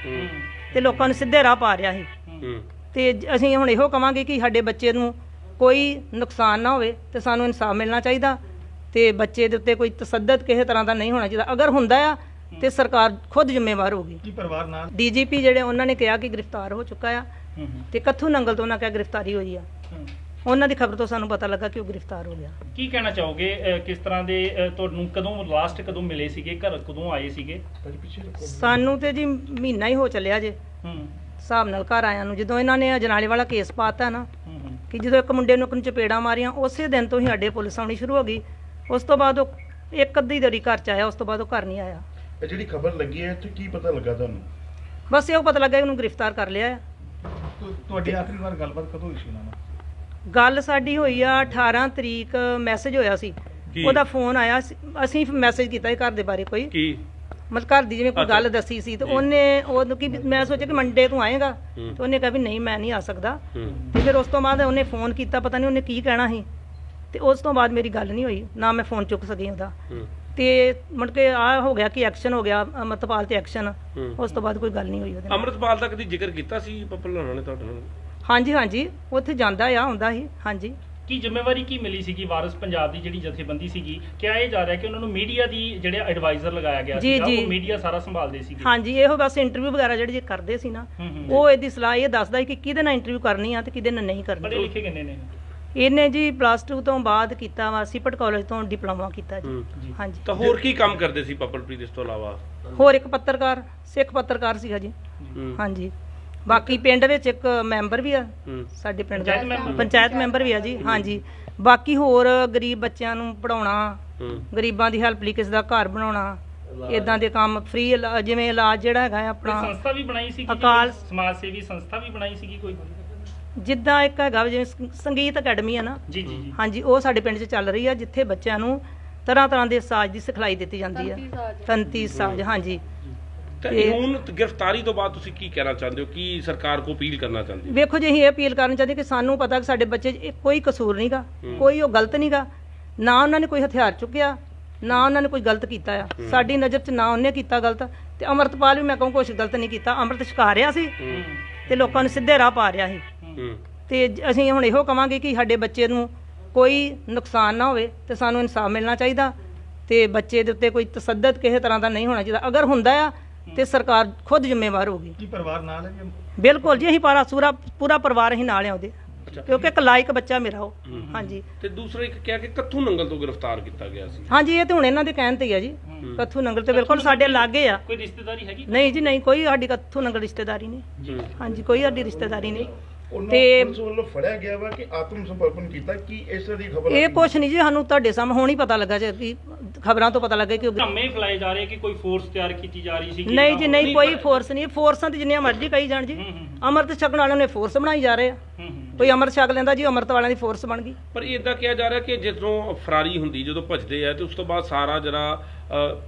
ਤੇ ਲੋਕਾਂ ਨੂੰ ਸਿੱਧੇ ਰਾਹ ਪਾ ਰਿਹਾ ਸੀ ਹੂੰ। ਤੇ ਅਸੀਂ ਹੁਣ ਇਹੋ ਕਵਾਂਗੇ ਕਿ ਸਾਡੇ ਬੱਚੇ ਨੂੰ ਕੋਈ ਨੁਕਸਾਨ ਨਾ ਹੋਵੇ ਤੇ ਸਾਨੂੰ ਇਨਸਾਫ ਮਿਲਣਾ ਚਾਹੀਦਾ ਤੇ ਬੱਚੇ ਦੇ ਉੱਤੇ ਕੋਈ ਤਸੱਦਦ ਕਿਸੇ ਤਰ੍ਹਾਂ ਦਾ ਨਹੀਂ ਹੋਣਾ ਚਾਹੀਦਾ। ਅਗਰ ਹੁੰਦਾ ਆ ਤੇ ਸਰਕਾਰ ਖੁਦ ਜ਼ਿੰਮੇਵਾਰ ਹੋਗੀ ਕੀ ਪਰਿਵਾਰ ਨਾਲ? ਡੀਜੀਪੀ ਜਿਹੜੇ ਉਹਨਾਂ ਨੇ ਕਿਹਾ ਕਿ ਗ੍ਰਿਫਤਾਰ ਹੋ ਚੁੱਕਾ ਆ ਤੇ ਕੱਥੂ ਨੰਗਲ ਤੋਂ ਉਹਨਾਂ ਕਿਹਾ ਗ੍ਰਿਫਤਾਰੀ ਹੋਈ ਆ। ਉਹਨਾਂ ਦੀ ਖਬਰ ਤੋਂ ਸਾਨੂੰ ਪਤਾ ਲੱਗਾ ਕਿ ਉਹ ਗ੍ਰਿਫਤਾਰ ਹੋ ਗਿਆ। ਕੀ ਕਹਿਣਾ ਚਾਹੋਗੇ ਅਹ, ਕਿਸ ਤਰ੍ਹਾਂ ਦੇ ਅਹ, ਤੁਹਾਨੂੰ ਕਦੋਂ ਲਾਸਟ ਕਦੋਂ ਮਿਲੇ ਸੀਗੇ ਘਰ ਕਦੋਂ ਆਏ ਸੀਗੇ? ਸਾਨੂੰ ਤੇ ਜੀ ਮਹੀਨਾ ਹੀ ਹੋ ਚੱਲਿਆ ਜੇ। ਹੂੰ। ਹਿਸਾਬ ਨਾਲ ਘਰ ਆਇਆਂ ਨੂੰ ਜਦੋਂ ਇਹਨਾਂ ਨੇ ਅਜਨਾਲੇ ਵਾਲਾ ਕੇਸ ਪਾਤਾ ਨਾ ਹੂੰ ਹੂੰ। ਕਿ ਜਦੋਂ ਇੱਕ ਮੁੰਡੇ ਨੂੰ ਇੱਕ ਨੂੰ ਚਪੇੜਾਂ ਮਾਰੀਆਂ ਉਸੇ ਦਿਨ ਤੋਂ ਹੀ ਸਾਡੇ ਪੁਲਿਸ ਆਉਣੀ ਸ਼ੁਰੂ ਹੋ ਗਈ। ਉਸ ਤੋਂ ਬਾਅਦ ਉਹ ਇੱਕ ਅੱਧੀ ਦਰੀ ਘਰ ਚ ਆਇਆ ਉਸ ਤੋਂ ਬਾਅਦ ਉਹ ਘਰ ਨਹੀਂ ਆਇਆ। ਇਹ ਜਿਹੜੀ ਖਬਰ ਲੱਗੀ ਹੈ ਇੱਥੇ ਕੀ ਪਤਾ ਲੱਗਾ ਤੁਹਾਨੂੰ? ਬਸ ਇਹ ਪਤਾ ਲੱਗਾ ਕਿ ਉਹਨੂੰ ਗ੍ਰਿਫਤਾਰ ਕਰ ਲਿਆ ਤੁਹਾਡੀ ਆਖਰੀ ਵਾਰ ਗੱਲਬਾਤ ਕਦੋਂ ਹੋਈ ਸੀ ਉਹਨਾਂ ਨਾਲ? ਗੱਲ ਸਾਡੀ ਹੋਈ ਆ 18 ਤਰੀਕ ਮੈਸੇਜ ਹੋਇਆ ਸੀ। ਕੀ? ਉਹਦਾ ਫੋਨ ਆਇਆ ਸੀ- ਅਸੀਂ ਮੈਸੇਜ ਕੀਤਾ ਸੀ ਘਰ ਦੇ ਬਾਰੇ ਕੋਈ। ਕੀ? ਮਤਲਬ ਘਰ ਦੀ ਜਿਵੇਂ ਕੋਈ ਅੱਛਾ। ਗੱਲ ਦੱਸੀ ਸੀ ਤੇ ਉਹਨੇ ਉਹ ਕਿ ਮੈਂ ਸੋਚਿਆ ਕਿ ਮੰਡੇ ਤੂੰ ਆਏਗਾ। ਹੂੰ। ਤੇ ਉਹਨੇ ਕਿਹਾ ਵੀ ਨਹੀਂ ਮੈਂ ਨਹੀਂ ਆ ਸਕਦਾ। ਹੂੰ। ਤੇ ਫਿਰ ਉਸ ਤੋਂ ਬਾਅਦ ਉਹਨੇ ਫੋਨ ਕੀਤਾ ਪਤਾ ਨਹੀਂ ਉਹਨੇ ਕੀ ਕਹਿਣਾ ਸੀ। ਤੇ ਉਸ ਤੋਂ ਬਾਅਦ ਮੇਰੀ ਗੱਲ ਨਹੀਂ ਹੋਈ। ਨਾ ਮੈਂ ਫੋਨ ਚੁੱਕ ਸਕੀ ਉਹਦਾ। ਹੂੰ। ਤੇ ਮੁੜ ਕੇ ਆ ਹੋ ਗਿਆ ਕਿ ਐਕਸ਼ਨ ਹੋ ਗਿਆ ਅਮਰਤਪਾਲ ਤੇ ਐਕਸ਼ਨ ਹੂੰ। ਉਸ ਤੋਂ ਬਾਅਦ ਕੋਈ ਗੱਲ ਨਹੀਂ ਹੋਈ ਉਹਦੇ ਨਾਲ। ਅੰਮ੍ਰਿਤਪਾਲ ਦਾ ਕਦੀ ਜ਼ਿਕਰ ਕੀਤਾ ਸੀ? ਪੱਪਲ ਹੋਣਾ ਨੇ ਤੁਹਾਡੇ ਨਾਲ? ਹਾਂਜੀ ਹਾਂਜੀ। ਉੱਥੇ ਜਾਂਦਾ ਆ ਹੁੰਦਾ ਸੀ। ਹਾਂਜੀ। ਕੀ ਜ਼ਿੰਮੇਵਾਰੀ ਕੀ ਮਿਲੀ ਸੀਗੀ ਵਾਰਿਸ ਪੰਜਾਬ ਦੀ ਜਿਹੜੀ ਜਥੇਬੰਦੀ ਸੀਗੀ? ਕਿਹਾ ਇਹ ਜਾ ਰਿਹਾ ਕਿ ਉਹਨਾਂ ਨੂੰ ਮੀਡੀਆ ਦੀ ਜਿਹੜੇ ਐਡਵਾਈਜ਼ਰ ਲਗਾਇਆ ਗਿਆ ਜੀ। ਉਹ ਮੀਡੀਆ ਸਾਰਾ ਸੰਭਾਲਦੇ ਸੀਗੇ? ਹਾਂਜੀ ਇਹੋ ਬਸ ਇੰਟਰਵਿਊ ਵਗੈਰਾ ਜਿਹੜੇ ਜੇ ਕਰਦੇ ਸੀ ਨਾ ਉਹ ਇਹਦੀ ਸਲਾਹ ਇਹ ਦੱਸਦਾ ਸੀ ਕਿ ਕਿਹਦੇ ਨਾਲ ਇੰਟਰਵਿਊ ਕਰਨੀ ਆ ਤੇ ਕਿਹਦੇ ਨਾਲ ਨਹੀਂ ਪੜ੍ਹੇ ਕਰਨੀ ਲਿਖੇ ਕਿੰਨੇ ਨੇ? ਇਹਨੇ ਜੀ ਪਲੱਸ 2 ਤੋਂ ਬਾਅਦ ਕੀਤਾ ਵਾ ਸਿਪਟ ਕਾਲਜ ਤੋਂ ਡਿਪਲੋਮਾ ਕੀਤਾ ਜੀ। ਹਾਂਜੀ। ਤਾਂ ਹੋਰ ਕੀ ਕੰਮ ਕਰਦੇ ਸੀ ਪੱਪਲਪ੍ਰੀਤ ਇਸ ਤੋਂ ਇਲਾਵਾ? ਹੋਰ ਇੱਕ ਪੱਤਰਕਾਰ ਸਿੱਖ ਪੱਤਰਕਾਰ ਸੀਗਾ ਜੀ। ਹਾਂਜੀ। ਬਾਕੀ ਪਿੰਡ ਵਿੱਚ ਇੱਕ ਮੈਂਬਰ ਵੀ ਆ ਹੂੰ। ਸਾਡੇ ਪਿੰਡ ਦਾ। ਪੰਚਾਇਤ ਮੈਂਬਰ? ਵੀ ਆ ਜੀ ਹਾਂਜੀ। ਬਾਕੀ ਹੋਰ ਗਰੀਬ ਬੱਚਿਆਂ ਨੂੰ ਪੜਾਉਣਾ ਹੂੰ। ਗਰੀਬਾਂ ਦੀ ਹੈਲਪ ਲਈ ਕਿਸੇ ਦਾ ਘਰ ਬਣਾਉਣਾ ਇਦਾਂ ਦੇ ਕੰਮ ਫ੍ਰੀ ਜਿਵੇਂ ਇਲਾਜ ਜਿਹੜਾ ਹੈਗਾ ਹੈ ਕੋਈ ਆਪਣਾ ਸੰਸਥਾ ਵੀ ਬਣਾਈ ਸੀ ਅਕਾਲ- ਸਮਾਜ ਸੇਵੀ ਸੰਸਥਾ ਵੀ ਬਣਾਈ ਸੀਗੀ ਕੋਈ? ਜਿੱਦਾਂ ਇੱਕ ਹੈਗਾ ਵਾ ਜਿਵੇਂ ਸੰਗ- ਸੰਗੀਤ ਅਕੈਡਮੀ ਆ ਨਾ। ਜੀ ਜੀ ਜੀ। ਹਾਂਜੀ ਉਹ ਸਾਡੇ ਪਿੰਡ 'ਚ ਚੱਲ ਰਹੀ ਆ ਜਿੱਥੇ ਬੱਚਿਆਂ ਨੂੰ ਤਰ੍ਹਾਂ ਤਰ੍ਹਾਂ ਦੇ ਸਾਜ਼ ਦੀ ਸਿਖਲਾਈ ਦਿੱਤੀ ਜਾਂਦੀ ਆ। ਤੰਤੀ ਸਾਜ਼ ਹਾਂਜੀ। ਤਾਂ ਹੁਣ ਗ੍ਰਿਫਤਾਰੀ ਤੋਂ ਬਾਅਦ ਤੁਸੀਂ ਕੀ ਕਹਿਣਾ ਚਾਹੁੰਦੇ ਹੋ? ਕੀ ਸਰਕਾਰ ਕੋ ਅਪੀਲ ਕਰਨਾ ਚਾਹੁੰਦੇ ਹੋ? ਵੇਖੋ ਜੀ ਅਸੀਂ ਇਹ ਅਪੀਲ ਕਰਨੀ ਚਾਹੁੰਦੇ ਕਿ ਸਾਨੂੰ ਪਤਾ ਕਿ ਸਾਡੇ ਬੱਚੇ 'ਚ ਇਹ ਕੋਈ ਕਸੂਰ ਨਹੀਂਗਾ। ਕੋਈ ਉਹ ਗਲਤ ਨਹੀਂਗਾ ਨਾ ਉਹਨਾਂ ਨੇ ਕੋਈ ਹਥਿਆਰ ਚੁੱਕਿਆ ਨਾ ਉਹਨਾਂ ਨੇ ਕੋਈ ਗਲਤ ਕੀਤਾ ਆ। ਸਾਡੀ ਨਜ਼ਰ 'ਚ ਨਾ ਉਹਨੇ ਕੀਤਾ ਗਲਤ। ਤੇ ਅਮਰਤਪਾਲ ਵੀ ਮੈਂ ਕਹੂੰ ਕੁਛ ਗਲਤ ਨਹੀਂ ਕੀਤਾ। ਅੰਮ੍ਰਿਤ ਛਕਾ ਰਿਹਾ ਸੀ ਤੇ ਲੋਕਾਂ ਨੂੰ ਸਿੱਧੇ ਰਾਹ ਪਾ ਰਿਹਾ ਸੀ। ਤੇ ਅਸੀਂ ਹੁਣ ਇਹੋ ਕਵਾਂਗੇ ਕਿ ਸਾਡੇ ਬੱਚੇ ਨੂੰ ਕੋਈ ਨੁਕਸਾਨ ਨਾ ਹੋਵੇ ਤੇ ਸਾਨੂੰ ਇਨਸਾਫ ਮਿਲਣਾ ਚਾਹੀਦਾ ਤੇ ਬੱਚੇ ਦੇ ਉੱਤੇ ਕੋਈ ਤਸੱਦਦ ਕਿਸੇ ਤਰ੍ਹਾਂ ਦਾ ਨਹੀਂ ਹੋਣਾ ਚਾਹੀਦਾ। ਅਗਰ ਹੁੰਦਾ ਆ ਤੇ ਸਰਕਾਰ ਖੁਦ ਜ਼ਿੰਮੇਵਾਰ ਹੋਗੀ ਕੀ ਪਰਿਵਾਰ ਨਾਲ ਹੈ ਜਾਂ? ਬਿਲਕੁਲ ਜੀ ਅਸੀਂ ਪਾਰਾ ਸੂਰਾ ਪੂਰਾ ਪਰਿਵਾਰ ਅਸੀਂ ਨਾਲ ਆ ਉਹਦੇ। ਅੱਛਾ। ਕਿਉਂਕਿ ਇੱਕ ਲਾਇਕ ਬੱਚਾ ਮੇਰਾ ਉਹ। ਹੂੰ। ਹਾਂਜੀ। ਤੇ ਦੂਸਰਾ ਇੱਕ ਕਿਹਾ ਕਿ ਕੱਥੂ ਨੰਗਲ ਤੋਂ ਗ੍ਰਿਫਤਾਰ ਕੀਤਾ ਗਿਆ ਸੀ। ਹਾਂਜੀ ਇਹ ਤੇ ਹੁਣ ਇਹਨਾਂ ਦੇ ਕਹਿਣ ਤੇ ਹੀ ਆ ਜੀ। ਕੱਥੂ ਨੰਗਲ ਤੇ ਬਿਲਕੁਲ ਸਾਡੇ ਲਾਗੇ ਆ। ਕੋਈ ਰਿਸ਼ਤੇਦਾਰੀ ਹੈਗੀ? ਨਹੀਂ ਜੀ ਨਹੀਂ ਕੋਈ ਸਾਡੀ ਕੱਥੂ ਨੰਗਲ ਰਿਸ਼ਤੇਦਾਰੀ ਨਹੀਂ। ਹਾਂਜੀ ਕੋਈ ਸਾਡੀ ਰਿਸ਼ਤੇਦਾਰੀ ਨਹੀਂ। ਤੇ- ਪੁਲਿਸ ਵੱਲੋਂ ਫੜਿਆ ਗਿਆ ਵਾ ਕਿ ਆਤਮ ਸਮਰਪਣ ਕੀਤਾ ਕੀ ਇਸ ਦੀ ਖਬਰ ਇਹ ਕੁਛ ਨਹੀਂ ਜੀ ਸਾਨੂੰ ਤੁਹਾਡੇ ਸਾਹਮਣੇ ਹੁਣ ਹੀ ਪਤਾ ਲੱਗਾ ਜੀ ਕਿ ਖਬਰਾਂ ਤੋਂ ਪਤਾ ਲੱਗਾ ਕਿ ਉਹ ਧੰਮੇ ਫਲਾਏ ਜਾ ਰਹੇ ਕਿ ਕੋਈ ਫੋਰਸ ਤਿਆਰ ਕੀਤੀ ਜਾ ਰਹੀ ਸੀ ਨਹੀਂ ਜੀ ਨਹੀਂ ਕੋਈ ਫੋਰਸ ਨਹੀਂ ਫੋਰਸਾਂ ਤੇ ਜਿੰਨੀਆਂ ਮਰਜ਼ੀ ਕਹੀ ਜਾਣ ਜੀ। ਅਮਰਤ ਛਕਣ ਵਾਲਿਆਂ ਨੇ ਫੋਰਸ ਬਣਾਈ ਜਾ ਰਹੇ ਆ। ਹੂੰ ਹੂੰ ਕੋਈ ਅਮਰਤ ਛਕ ਲੈਂਦਾ ਜੀ ਅਮਰਤ ਵਾਲਿਆਂ ਦੀ ਫੋਰਸ ਬਣ ਗਈ। ਪਰ ਇਦਾਂ ਕਿਹਾ ਜਾ ਰਿਹਾ ਕਿ ਜਦੋਂ ਫਰਾਰੀ ਹੁੰਦੀ ਜਦੋਂ ਭੱਜਦੇ ਆ ਤੇ ਉਸ ਤੋਂ ਬਾਅਦ ਸਾਰਾ ਜਿਹੜਾ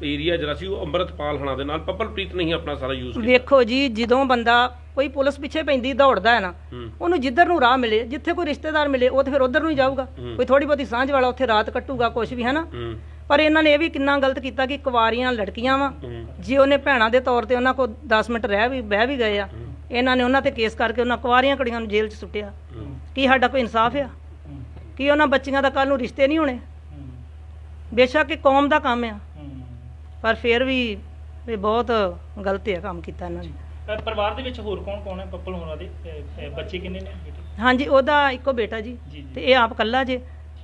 ਏਰੀਆ ਜਿਹੜਾ ਸੀ ਉਹ ਅੰਮ੍ਰਿਤਪਾਲ ਹਣਾ ਦੇ ਨਾਲ ਪੱਪਲਪ੍ਰੀਤ ਨਹੀਂ ਆਪਣਾ ਸਾਰਾ ਯੂਜ਼ ਕੀਤਾ। ਵੇਖੋ ਜੀ ਜਦੋਂ ਬੰਦਾ ਕੋਈ ਪੁਲਿਸ ਪਿੱਛੇ ਪੈਂਦੀ ਦੌੜਦਾ ਹੈ ਨਾ ਉਹਨੂੰ ਜਿੱਧਰ ਨੂੰ ਰਾਹ ਮਿਲੇ ਜਿੱਥੇ ਕੋਈ ਰਿਸ਼ਤੇਦਾਰ ਮਿਲੇ ਉਹ ਤੇ ਫਿਰ ਉਧਰ ਨੂੰ ਹੀ ਜਾਊਗਾ। ਕੋਈ ਥੋੜੀ ਬਹੁਤੀ ਸਾਂਝ ਵਾਲਾ ਉੱਥੇ ਰਾਤ ਕੱਟੂਗਾ ਕੁਝ ਵੀ ਹੈ। ਨਾ ਪਰ ਇਹਨਾਂ ਨੇ ਇਹ ਵੀ ਕਿੰਨਾ ਗਲਤ ਕੀਤਾ ਕਿ ਕੁਵਾਰੀਆਂ ਲੜਕੀਆਂ ਵਾ। ਜੇ ਉਹਨੇ ਭੈਣਾਂ ਦੇ ਤੌਰ ਤੇ ਉਹਨਾਂ ਕੋਲ 10 ਮਿੰਟ ਰਹਿ ਵੀ ਬਹਿ ਵੀ ਗਏ ਆ ਇਹਨਾਂ ਨੇ ਉਹਨਾਂ ਤੇ ਕੇਸ ਕਰਕੇ ਉਹਨਾਂ ਕੁਵਾਰੀਆਂ ਕੁੜੀਆਂ ਨੂੰ ਜੇਲ੍ਹ 'ਚ ਸੁੱਟਿਆ। ਕੀ ਸਾਡਾ ਕੋਈ ਇਨਸਾਫ ਆ? ਕੀ ਉਹਨਾਂ ਬੱਚੀਆਂ ਦਾ ਕੱਲ ਨੂੰ ਰਿਸ਼ਤੇ ਨਹੀਂ ਹੋਣੇ? ਬੇਸ਼ੱਕ ਇਹ ਕੌਮ ਦਾ ਕੰਮ ਆ। ਪਰ ਫਿਰ ਵੀ ਇਹ ਬਹੁਤ ਗਲਤ ਹੈ ਕੰਮ ਕੀਤਾ ਇਹਨਾਂ ਨੇ। ਪਰਿਵਾਰ ਦੇ ਵਿੱਚ ਹੋਰ ਕੌਣ ਕੌਣ ਹੈ? ਪੱਪਲ ਹੋਣਾ ਦੇ ਬੱਚੇ ਕਿੰਨੇ ਨੇ? ਬੇਟੇ? ਹਾਂਜੀ ਉਹਦਾ ਇੱਕੋ ਬੇਟਾ ਜੀ। ਜੀ ਤੇ ਇਹ ਆਪ ਕੱਲਾ ਜੇ